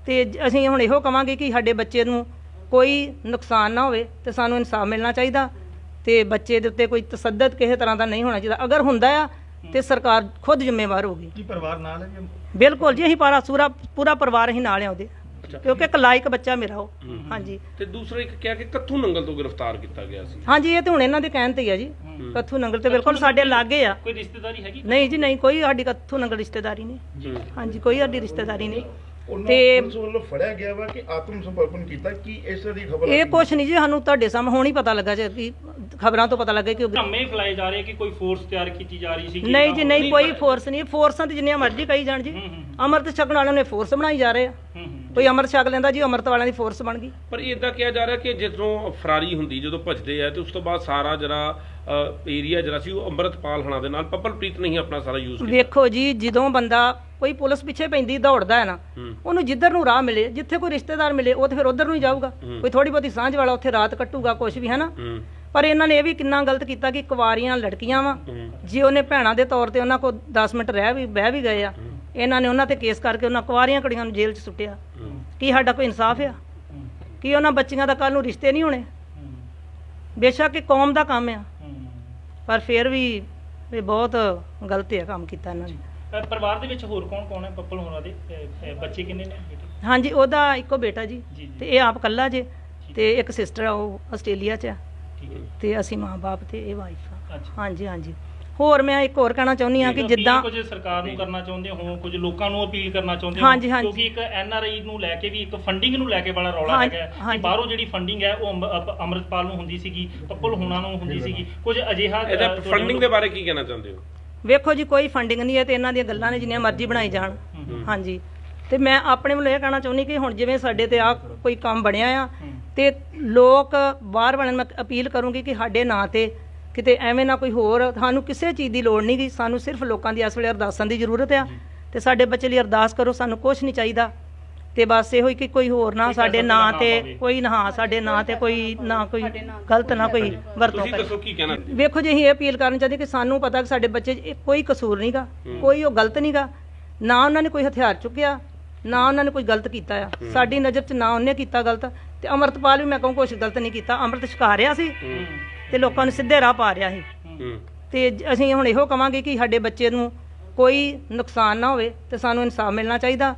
ਤੇ ਅਸੀਂ ਹੁਣ ਇਹੋ ਕਵਾਂਗੇ ਕਿ ਸਾਡੇ ਬੱਚੇ ਨੂੰ ਕੋਈ ਨੁਕਸਾਨ ਨਾ ਹੋਵੇ ਤੇ ਸਾਨੂੰ ਇਨਸਾਫ ਮਿਲਣਾ ਚਾਹੀਦਾ ਤੇ ਬੱਚੇ ਦੇ ਉੱਤੇ ਕੋਈ ਤਸੱਦਦ ਕਿਸੇ ਤਰ੍ਹਾਂ ਦਾ ਨਹੀਂ ਹੋਣਾ ਚਾਹੀਦਾ। ਅਗਰ ਹੁੰਦਾ ਆ ਤੇ ਸਰਕਾਰ ਖੁਦ ਜ਼ਿੰਮੇਵਾਰ ਹੋਗੀ ਕੀ ਪਰਿਵਾਰ ਨਾਲ ਹੈ ਜਾਂ? ਬਿਲਕੁਲ ਜੀ ਅਸੀਂ ਪਾਰਾ ਸੂਰਾ ਪੂਰਾ ਪਰਿਵਾਰ ਅਸੀਂ ਨਾਲ ਆ ਉਹਦੇ। ਕਿਉਂਕਿ ਇੱਕ ਲਾਇਕ ਬੱਚਾ ਮੇਰਾ ਉਹ। ਹੂੰ। ਹਾਂਜੀ। ਤੇ ਦੂਸਰਾ ਇੱਕ ਕਿਹਾ ਕਿ ਕੱਥੂ ਨੰਗਲ ਤੋਂ ਗ੍ਰਿਫਤਾਰ ਕੀਤਾ ਗਿਆ ਸੀ। ਹਾਂਜੀ ਇਹ ਤੇ ਹੁਣ ਇਹਨਾਂ ਦੇ ਕਹਿਣ ਤੇ ਹੀ ਆ ਜੀ। ਕੱਥੂ ਨੰਗਲ ਤੇ ਬਿਲਕੁਲ ਸਾਡੇ ਲਾਗੇ ਆ। ਕੋਈ ਰਿਸ਼ਤੇਦਾਰੀ ਹੈਗੀ? ਨਹੀਂ ਜੀ ਨਹੀਂ ਕੋਈ ਸਾਡੀ ਕੱਥੂ ਨੰਗਲ ਰਿਸ਼ਤੇਦਾਰੀ ਨਹੀਂ। ਹਾਂਜੀ ਕੋਈ ਸਾਡੀ ਰਿਸ਼ਤੇਦਾਰੀ ਨਹੀਂ। ਤੇ- ਪੁਲਿਸ ਵੱਲੋਂ ਫੜਿਆ ਗਿਆ ਵਾ ਕਿ ਆਤਮ ਸਮਰਪਣ ਕੀਤਾ ਕੀ ਇਸ ਦੀ ਖਬਰ ਇਹ ਕੁਛ ਨਹੀਂ ਜੀ ਸਾਨੂੰ ਤੁਹਾਡੇ ਸਾਹਮਣੇ ਹੁਣ ਹੀ ਪਤਾ ਲੱਗਾ ਜੀ ਕਿ ਖਬਰਾਂ ਤੋਂ ਪਤਾ ਲੱਗਾ ਕਿ ਧੰਮੇ ਫਲਾਏ ਜਾ ਰਹੇ ਕਿ ਕੋਈ ਫੋਰਸ ਤਿਆਰ ਕੀਤੀ ਜਾ ਰਹੀ ਸੀ ਨਹੀਂ ਜੀ ਨਹੀਂ ਕੋਈ ਫੋਰਸ ਨਹੀਂ ਫੋਰਸਾਂ ਤੇ ਜਿੰਨੀਆਂ ਮਰਜ਼ੀ ਕਹੀ ਜਾਣ ਜੀ। ਅਮਰਤ ਛਕਣ ਵਾਲਿਆਂ ਨੇ ਫੋਰਸ ਬਣਾਈ ਜਾ ਰਹੇ ਆ। ਕੋਈ ਅਮਰਤ ਛਕ ਲੈਂਦਾ ਜੀ ਅਮਰਤ ਵਾਲਿਆਂ ਦੀ ਫੋਰਸ ਬਣ ਗਈ। ਪਰ ਇਦਾਂ ਕਿਹਾ ਜਾ ਰਿਹਾ ਕਿ ਜਦੋਂ ਫਰਾਰੀ ਹੁੰਦੀ ਜਦੋਂ ਭੱਜਦੇ ਆ ਤੇ ਉਸ ਤੋਂ ਬਾਅਦ ਸਾਰਾ ਜਿਹੜਾ ਏਰੀਆ ਜਿਹੜਾ ਸੀ ਉਹ ਅੰਮ੍ਰਿਤਪਾਲ ਹਣਾ ਦੇ ਨਾਲ ਪੱਪਲਪ੍ਰੀਤ ਨੇ ਹੀ ਆਪਣਾ ਸਾਰਾ ਯੂਜ਼ ਕੀਤਾ। ਵੇਖੋ ਜੀ ਜਦੋਂ ਬੰਦਾ ਕੋਈ ਪੁਲਿਸ ਪਿੱਛੇ ਪੈਂਦੀ ਦੌੜਦਾ ਹੈ ਨਾ ਉਹਨੂੰ ਜਿੱਧਰ ਨੂੰ ਰਾਹ ਮਿਲੇ ਜਿੱਥੇ ਕੋਈ ਰਿਸ਼ਤੇਦਾਰ ਮਿਲੇ ਉਹ ਤੇ ਫਿਰ ਉਧਰ ਨੂੰ ਹੀ ਜਾਊਗਾ। ਕੋਈ ਥੋੜੀ ਬਹੁਤੀ ਸਾਂਝ ਵਾਲਾ ਉੱਥੇ ਰਾਤ ਕੱਟੂਗਾ ਕੁਝ ਵੀ ਹੈ। ਨਾ ਪਰ ਇਹਨਾਂ ਨੇ ਇਹ ਵੀ ਕਿੰਨਾ ਗਲਤ ਕੀਤਾ ਕਿ ਕੁਵਾਰੀਆਂ ਲੜਕੀਆਂ ਵਾ। ਜੇ ਉਹਨੇ ਭੈਣਾਂ ਦੇ ਤੌਰ ਤੇ ਉਹਨਾਂ ਕੋਲ 10 ਮਿੰਟ ਰਹਿ ਵੀ ਬਹਿ ਵੀ ਗਏ ਆ ਇਹਨਾਂ ਨੇ ਉਹਨਾਂ ਤੇ ਕੇਸ ਕਰਕੇ ਉਹਨਾਂ ਕੁਵਾਰੀਆਂ ਕੁੜੀਆਂ ਨੂੰ ਜੇਲ੍ਹ 'ਚ ਸੁੱਟਿਆ। ਕੀ ਸਾਡਾ ਕੋਈ ਇਨਸਾਫ ਆ? ਕੀ ਉਹਨਾਂ ਬੱਚੀਆਂ ਦਾ ਕੱਲ ਨੂੰ ਰਿਸ਼ਤੇ ਨਹੀਂ ਹੋਣੇ? ਬੇਸ਼ੱਕ ਇਹ ਕੌਮ ਦਾ ਕੰਮ ਆ। ਪਰ ਫਿਰ ਵੀ ਇਹ ਬਹੁਤ ਗਲਤ ਹੈ ਕੰਮ ਕੀਤਾ ਇਹਨਾਂ ਨੇ। ਅ, ਪਰਿਵਾਰ ਦੇ ਵਿੱਚ ਹੋਰ ਕੌਣ ਕੌਣ ਹੈ? ਪੱਪਲ ਹੋਣਾ ਦੇ ਅ, ਅ, ਬੱਚੇ ਕਿੰਨੇ ਨੇ? ਬੇਟੇ? ਹਾਂਜੀ ਉਹਦਾ ਇੱਕੋ ਬੇਟਾ ਜੀ। ਜੀ, ਜੀ। ਤੇ ਇਹ ਆਪ ਕੱਲਾ ਜੇ ਤੇ ਇੱਕ ਸਿਸਟਰ ਆ ਉਹ ਆਸਟ੍ਰੇਲੀਆ 'ਚ ਆ। ਠੀਕ ਹੈ ਤੇ ਅਸੀਂ ਮਾਂ-ਬਾਪ ਤੇ ਇਹ ਵਾਈਫ ਆ। ਅੱਛਾ। ਹਾਂਜੀ ਹਾਂਜੀ। ਹੋਰ ਮੈਂ ਇੱਕ ਹੋਰ ਕਹਿਣਾ ਚਾਹੁੰਦੀ ਆ ਕਿ ਜਿੱਦਾਂ ਕੁਝ ਸਰਕਾਰ ਨੂੰ ਕਰਨਾ ਚਾਹੁੰਦੇ ਹੋ ਕੁਝ ਲੋਕਾਂ ਨੂੰ ਅਪੀਲ ਕਰਨਾ ਚਾਹੁੰਦੇ ਹੋ। ਕਿਉਂਕਿ ਇੱਕ ਐਨ ਆਰ ਆਈ ਨੂੰ ਲੈ ਕੇ ਵੀ ਇੱਕ ਫੰਡਿੰਗ ਨੂੰ ਲੈ ਕੇ ਬੜਾ ਰੌਲਾ ਹੈਗਾ ਹੈ ਕਿ। ਬਾਹਰੋਂ ਜਿਹੜੀ ਫੰਡਿੰਗ ਹੈ ਉਹ ਅੰਮ੍ਰਿਤਪਾਲ ਨੂੰ ਹੁੰਦੀ ਸੀਗੀ ਪੱਪਲ ਹੋਣਾ ਨੂੰ ਹੁੰਦੀ ਸੀਗੀ ਕੁਝ ਅਜਿਹਾ ਇਹਦਾ ਫੰਡਿੰਗ ਦੇ ਬਾਰੇ ਕੀ ਕਹਿਣਾ ਚਾਹੁੰਦੇ ਹੋ ਵੇਖੋ ਜੀ ਕੋਈ ਫੰਡਿੰਗ ਨਹੀਂ ਹੈ ਤੇ ਇਹਨਾਂ ਦੀਆਂ ਗੱਲਾਂ ਨੇ ਜਿੰਨੀਆਂ ਮਰਜ਼ੀ ਬਣਾਈ ਜਾਣ। ਹਾਂਜੀ ਤੇ ਮੈਂ ਆਪਣੇ ਵੱਲੋਂ ਇਹ ਕਹਿਣਾ ਚਾਹੁੰਦੀ ਕਿ ਹੁਣ ਜਿਵੇਂ ਸਾਡੇ ਤੇ ਆ ਕੋਈ ਕੰਮ ਬਣਿਆ ਆ। ਤੇ ਲੋਕ ਬਾਹਰ ਵਾਲਿਆਂ ਨੂੰ ਮੈਂ ਅਪੀਲ ਕਰੂੰਗੀ ਕਿ ਸਾਡੇ ਨਾਂ ਤੇ ਕਿਤੇ ਐਵੇਂ ਨਾ ਕੋਈ ਹੋਰ ਸਾਨੂੰ ਕਿਸੇ ਚੀਜ਼ ਦੀ ਲੋੜ ਨਹੀਂ ਗੀ ਸਾਨੂੰ ਸਿਰਫ ਲੋਕਾਂ ਦੀ ਇਸ ਵੇਲੇ ਅਰਦਾਸਾਂ ਦੀ ਜ਼ਰੂਰਤ ਆ। ਤੇ ਸਾਡੇ ਬੱਚੇ ਲਈ ਅਰਦਾਸ ਕਰੋ ਸਾਨੂੰ ਕੁਝ ਨਹੀਂ ਚਾਹੀਦਾ। ਤੇ ਬਸ ਇਹੋ ਹੀ ਕਿ ਕੋਈ ਹੋਰ ਨਾ ਸਾਡੇ ਨਾਂ ਤੇ। ਕੋਈ ਨਾ ਹਾਂ ਸਾਡੇ ਨਾਂ ਤੇ ਕੋਈ ਨਾ ਕੋਈ ਗਲਤ ਨਾ ਕੋਈ ਵਰਤੋਂ ਤੁਸੀਂ ਕਰੇ। ਦੱਸੋ ਕੀ ਕਹਿਣਾ ਵੇਖੋ ਜੀ ਅਸੀਂ ਇਹ ਅਪੀਲ ਕਰਨਾ ਚਾਹੁੰਦੇ ਕਿ ਸਾਨੂੰ ਪਤਾ ਕਿ ਸਾਡੇ ਬੱਚੇ 'ਚ ਕੋਈ ਕਸੂਰ ਨਹੀਂਗਾ ਕੋਈ ਉਹ ਗਲਤ ਨਹੀਂਗਾ। ਨਾ ਉਹਨਾਂ ਨੇ ਕੋਈ ਹਥਿਆਰ ਚੁੱਕਿਆ ਨਾ ਉਹਨਾਂ ਨੇ ਕੋਈ ਗਲਤ ਕੀਤਾ ਆ। ਸਾਡੀ ਨਜ਼ਰ 'ਚ ਨਾ ਉਹਨੇ ਕੀਤਾ ਗਲਤ। ਤੇ ਅਮਰਤਪਾਲ ਵੀ ਮੈਂ ਕਹੂੰ ਕੁਛ ਗਲਤ ਨਹੀਂ ਕੀਤਾ ਅੰਮ੍ਰਿਤ ਛਕਾ ਰਿਹਾ ਸੀ। ਤੇ ਲੋਕਾਂ ਨੂੰ ਸਿੱਧੇ ਰਾਹ ਪਾ ਰਿਹਾ ਸੀ ਹੂੰ। ਤੇ ਅਸੀਂ ਹੁਣ ਇਹੋ ਕਵਾਂਗੇ ਕਿ ਸਾਡੇ ਬੱਚੇ ਨੂੰ ਕੋਈ ਨੁਕਸਾਨ ਨਾ ਹੋਵੇ ਤੇ ਸਾਨੂੰ ਇਨਸਾਫ ਮਿਲਣਾ ਚਾਹੀਦਾ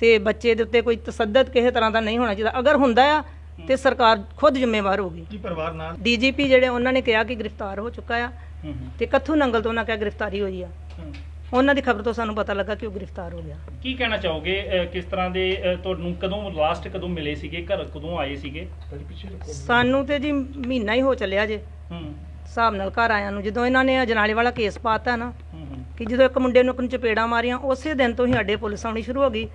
ਤੇ ਬੱਚੇ ਦੇ ਉੱਤੇ ਕੋਈ ਤਸੱਦਦ ਕਿਸੇ ਤਰ੍ਹਾਂ ਦਾ ਨਹੀਂ ਹੋਣਾ ਚਾਹੀਦਾ। ਅਗਰ ਹੁੰਦਾ ਆ ਤੇ ਸਰਕਾਰ ਖੁਦ ਜ਼ਿੰਮੇਵਾਰ ਹੋਗੀ ਕੀ ਪਰਿਵਾਰ ਨਾਲ? ਡੀਜੀਪੀ ਜਿਹੜੇ ਉਹਨਾਂ ਨੇ ਕਿਹਾ ਕਿ ਗ੍ਰਿਫਤਾਰ ਹੋ ਚੁੱਕਾ ਆ ਤੇ ਕੱਥੂ ਨੰਗਲ ਤੋਂ ਉਹਨਾਂ ਕਿਹਾ ਗ੍ਰਿਫਤਾਰੀ ਹੋਈ ਆ। ਉਹਨਾਂ ਦੀ ਖਬਰ ਤੋਂ ਸਾਨੂੰ ਪਤਾ ਲੱਗਾ ਕਿ ਉਹ ਗ੍ਰਿਫਤਾਰ ਹੋ ਗਿਆ। ਕੀ ਕਹਿਣਾ ਚਾਹੋਗੇ? ਕਿਸ ਤਰ੍ਹਾਂ ਦੇ ਤੁਹਾਨੂੰ ਕਦੋਂ ਲਾਸਟ ਕਦੋਂ ਮਿਲੇ ਸੀਗੇ? ਘਰ ਕਦੋਂ ਆਏ ਸੀਗੇ? ਸਾਨੂੰ ਤੇ ਜੀ ਮਹੀਨਾ ਹੀ ਹੋ ਚੱਲਿਆ ਜੇ। ਹੂੰ। ਹਿਸਾਬ ਨਾਲ ਘਰ ਆਇਆਂ ਨੂੰ। ਜਦੋਂ ਇਹਨਾਂ ਨੇ ਅਜਨਾਲੇ ਵਾਲਾ ਕੇਸ ਪਾਤਾ ਨਾ ਹੂੰ ਹੂੰ। ਕਿ ਜਦੋਂ ਇੱਕ ਮੁੰਡੇ ਨੂੰ ਇੱਕ ਨੂੰ ਚਪੇੜਾਂ ਮਾਰੀਆਂ ਉਸੇ ਦਿਨ ਤੋਂ ਹੀ ਸਾਡੇ ਪੁਲਿਸ ਆਉਣੀ ਸ਼ੁਰੂ ਹੋ ਗਈ।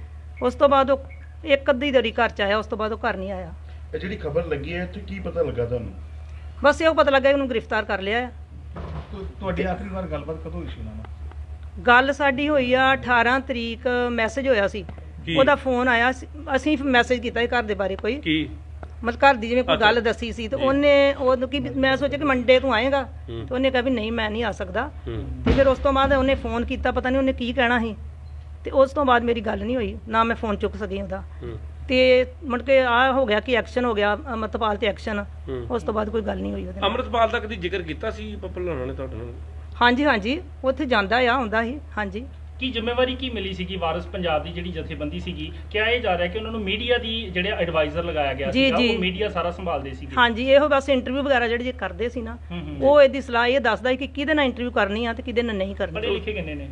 ਉਸ ਤੋਂ ਬਾਅਦ ਉਹ ਇੱਕ ਅੱਧੀ ਦਰੀ ਘਰ ਚ ਆਇਆ ਉਸ ਤੋਂ ਬਾਅਦ ਉਹ ਘਰ ਨਹੀਂ ਆਇਆ। ਇਹ ਜਿਹੜੀ ਖਬਰ ਲੱਗੀ ਹੈ ਇੱਥੇ ਕੀ ਪਤਾ ਲੱਗਾ ਤੁਹਾਨੂੰ? ਬਸ ਇਹ ਪਤਾ ਲੱਗਾ ਕਿ ਉਹਨੂੰ ਗ੍ਰਿਫਤਾਰ ਕਰ ਲਿਆ ਤੁਹਾਡੀ ਆਖਰੀ ਵਾਰ ਗੱਲਬਾਤ ਕਦੋਂ ਹੋਈ ਸੀ ਉਹਨਾਂ ਨਾਲ? ਗੱਲ ਸਾਡੀ ਹੋਈ ਆ 18 ਤਰੀਕ ਮੈਸੇਜ ਹੋਇਆ ਸੀ। ਕੀ? ਉਹਦਾ ਫੋਨ ਆਇਆ ਸੀ- ਅਸੀਂ ਮੈਸੇਜ ਕੀਤਾ ਘਰ ਦੇ ਬਾਰੇ ਕੋਈ। ਕੀ? ਮਤਲਬ ਘਰ ਦੀ ਜਿਵੇਂ ਕੋਈ ਅੱਛਾ। ਗੱਲ ਦੱਸੀ ਸੀ ਤੇ ਜੀ। ਉਹਨੇ ਉਹਨੂੰ ਕਿ ਮੈਂ ਸੋਚਿਆ ਕਿ ਮੰਡੇ ਤੂੰ ਆਏਗਾ ਹੂੰ। ਤੇ ਉਹਨੇ ਕਿਹਾ ਵੀ ਨਹੀਂ ਮੈਂ ਨਹੀਂ ਆ ਸਕਦਾ। ਹੂੰ। ਤੇ ਫਿਰ ਉਸ ਤੋਂ ਬਾਅਦ ਉਹਨੇ ਫੋਨ ਕੀਤਾ ਪਤਾ ਨਹੀਂ ਉਹਨੇ ਕੀ ਕਹਿਣਾ ਸੀ। ਤੇ ਉਸ ਤੋਂ ਬਾਅਦ ਮੇਰੀ ਗੱਲ ਨਹੀਂ ਹੋਈ। ਨਾ ਮੈਂ ਫੋਨ ਚੁੱਕ ਸਕੀ ਉਹਦਾ। ਹੂੰ। ਤੇ ਮੁੜ ਕੇ ਆ ਹੋ ਗਿਆ ਕਿ ਐਕਸ਼ਨ ਹੋ ਗਿਆ ਅਮਰਤਪਾਲ ਤੇ ਐਕਸ਼ਨ ਹੂੰ। ਉਸ ਤੋਂ ਬਾਅਦ ਕੋਈ ਗੱਲ ਨਹੀਂ ਹੋਈ ਉਹਦੇ ਨਾਲ। ਅੰਮ੍ਰਿਤਪਾਲ ਦਾ ਕਦੀ ਜ਼ਿਕਰ ਕੀਤਾ ਸੀ ਪੱਪਲ ਹੋਣਾ ਨੇ ਤੁਹਾਡੇ ਨਾਲ? ਹਾਂਜੀ ਹਾਂਜੀ। ਉੱਥੇ ਜਾਂਦਾ ਆ ਹੁੰਦਾ ਸੀ। ਹਾਂਜੀ। ਕੀ ਜ਼ਿੰਮੇਵਾਰੀ ਕੀ ਮਿਲੀ ਸੀਗੀ ਵਾਰਿਸ ਪੰਜਾਬ ਦੀ ਜਿਹੜੀ ਜਥੇਬੰਦੀ ਸੀਗੀ? ਕਿਹਾ ਇਹ ਜਾ ਰਿਹਾ ਕਿ ਉਹਨਾਂ ਨੂੰ ਮੀਡੀਆ ਦੀ ਜਿਹੜੇ ਐਡਵਾਈਜ਼ਰ ਲਗਾਇਆ ਗਿਆ ਜੀ। ਉਹ ਮੀਡੀਆ ਸਾਰਾ ਸੰਭਾਲਦੇ ਸੀਗੇ? ਹਾਂਜੀ ਇਹੋ ਬਸ ਇੰਟਰਵਿਊ ਵਗੈਰਾ ਜਿਹੜੇ ਜੇ ਕਰਦੇ ਸੀ ਨਾ। ਉਹ ਇਹਦੀ ਸਲਾਹ ਇਹ ਦੱਸਦਾ ਸੀ ਕਿ ਕਿਹਦੇ ਨਾਲ ਇੰਟਰਵਿਊ ਕਰਨੀ ਆ ਤੇ ਕਿਹਦੇ ਨਾਲ ਨਹੀਂ ਪੜ੍ਹੇ ਕਰਨੀ ਲਿਖੇ ਕਿੰਨੇ ਨੇ?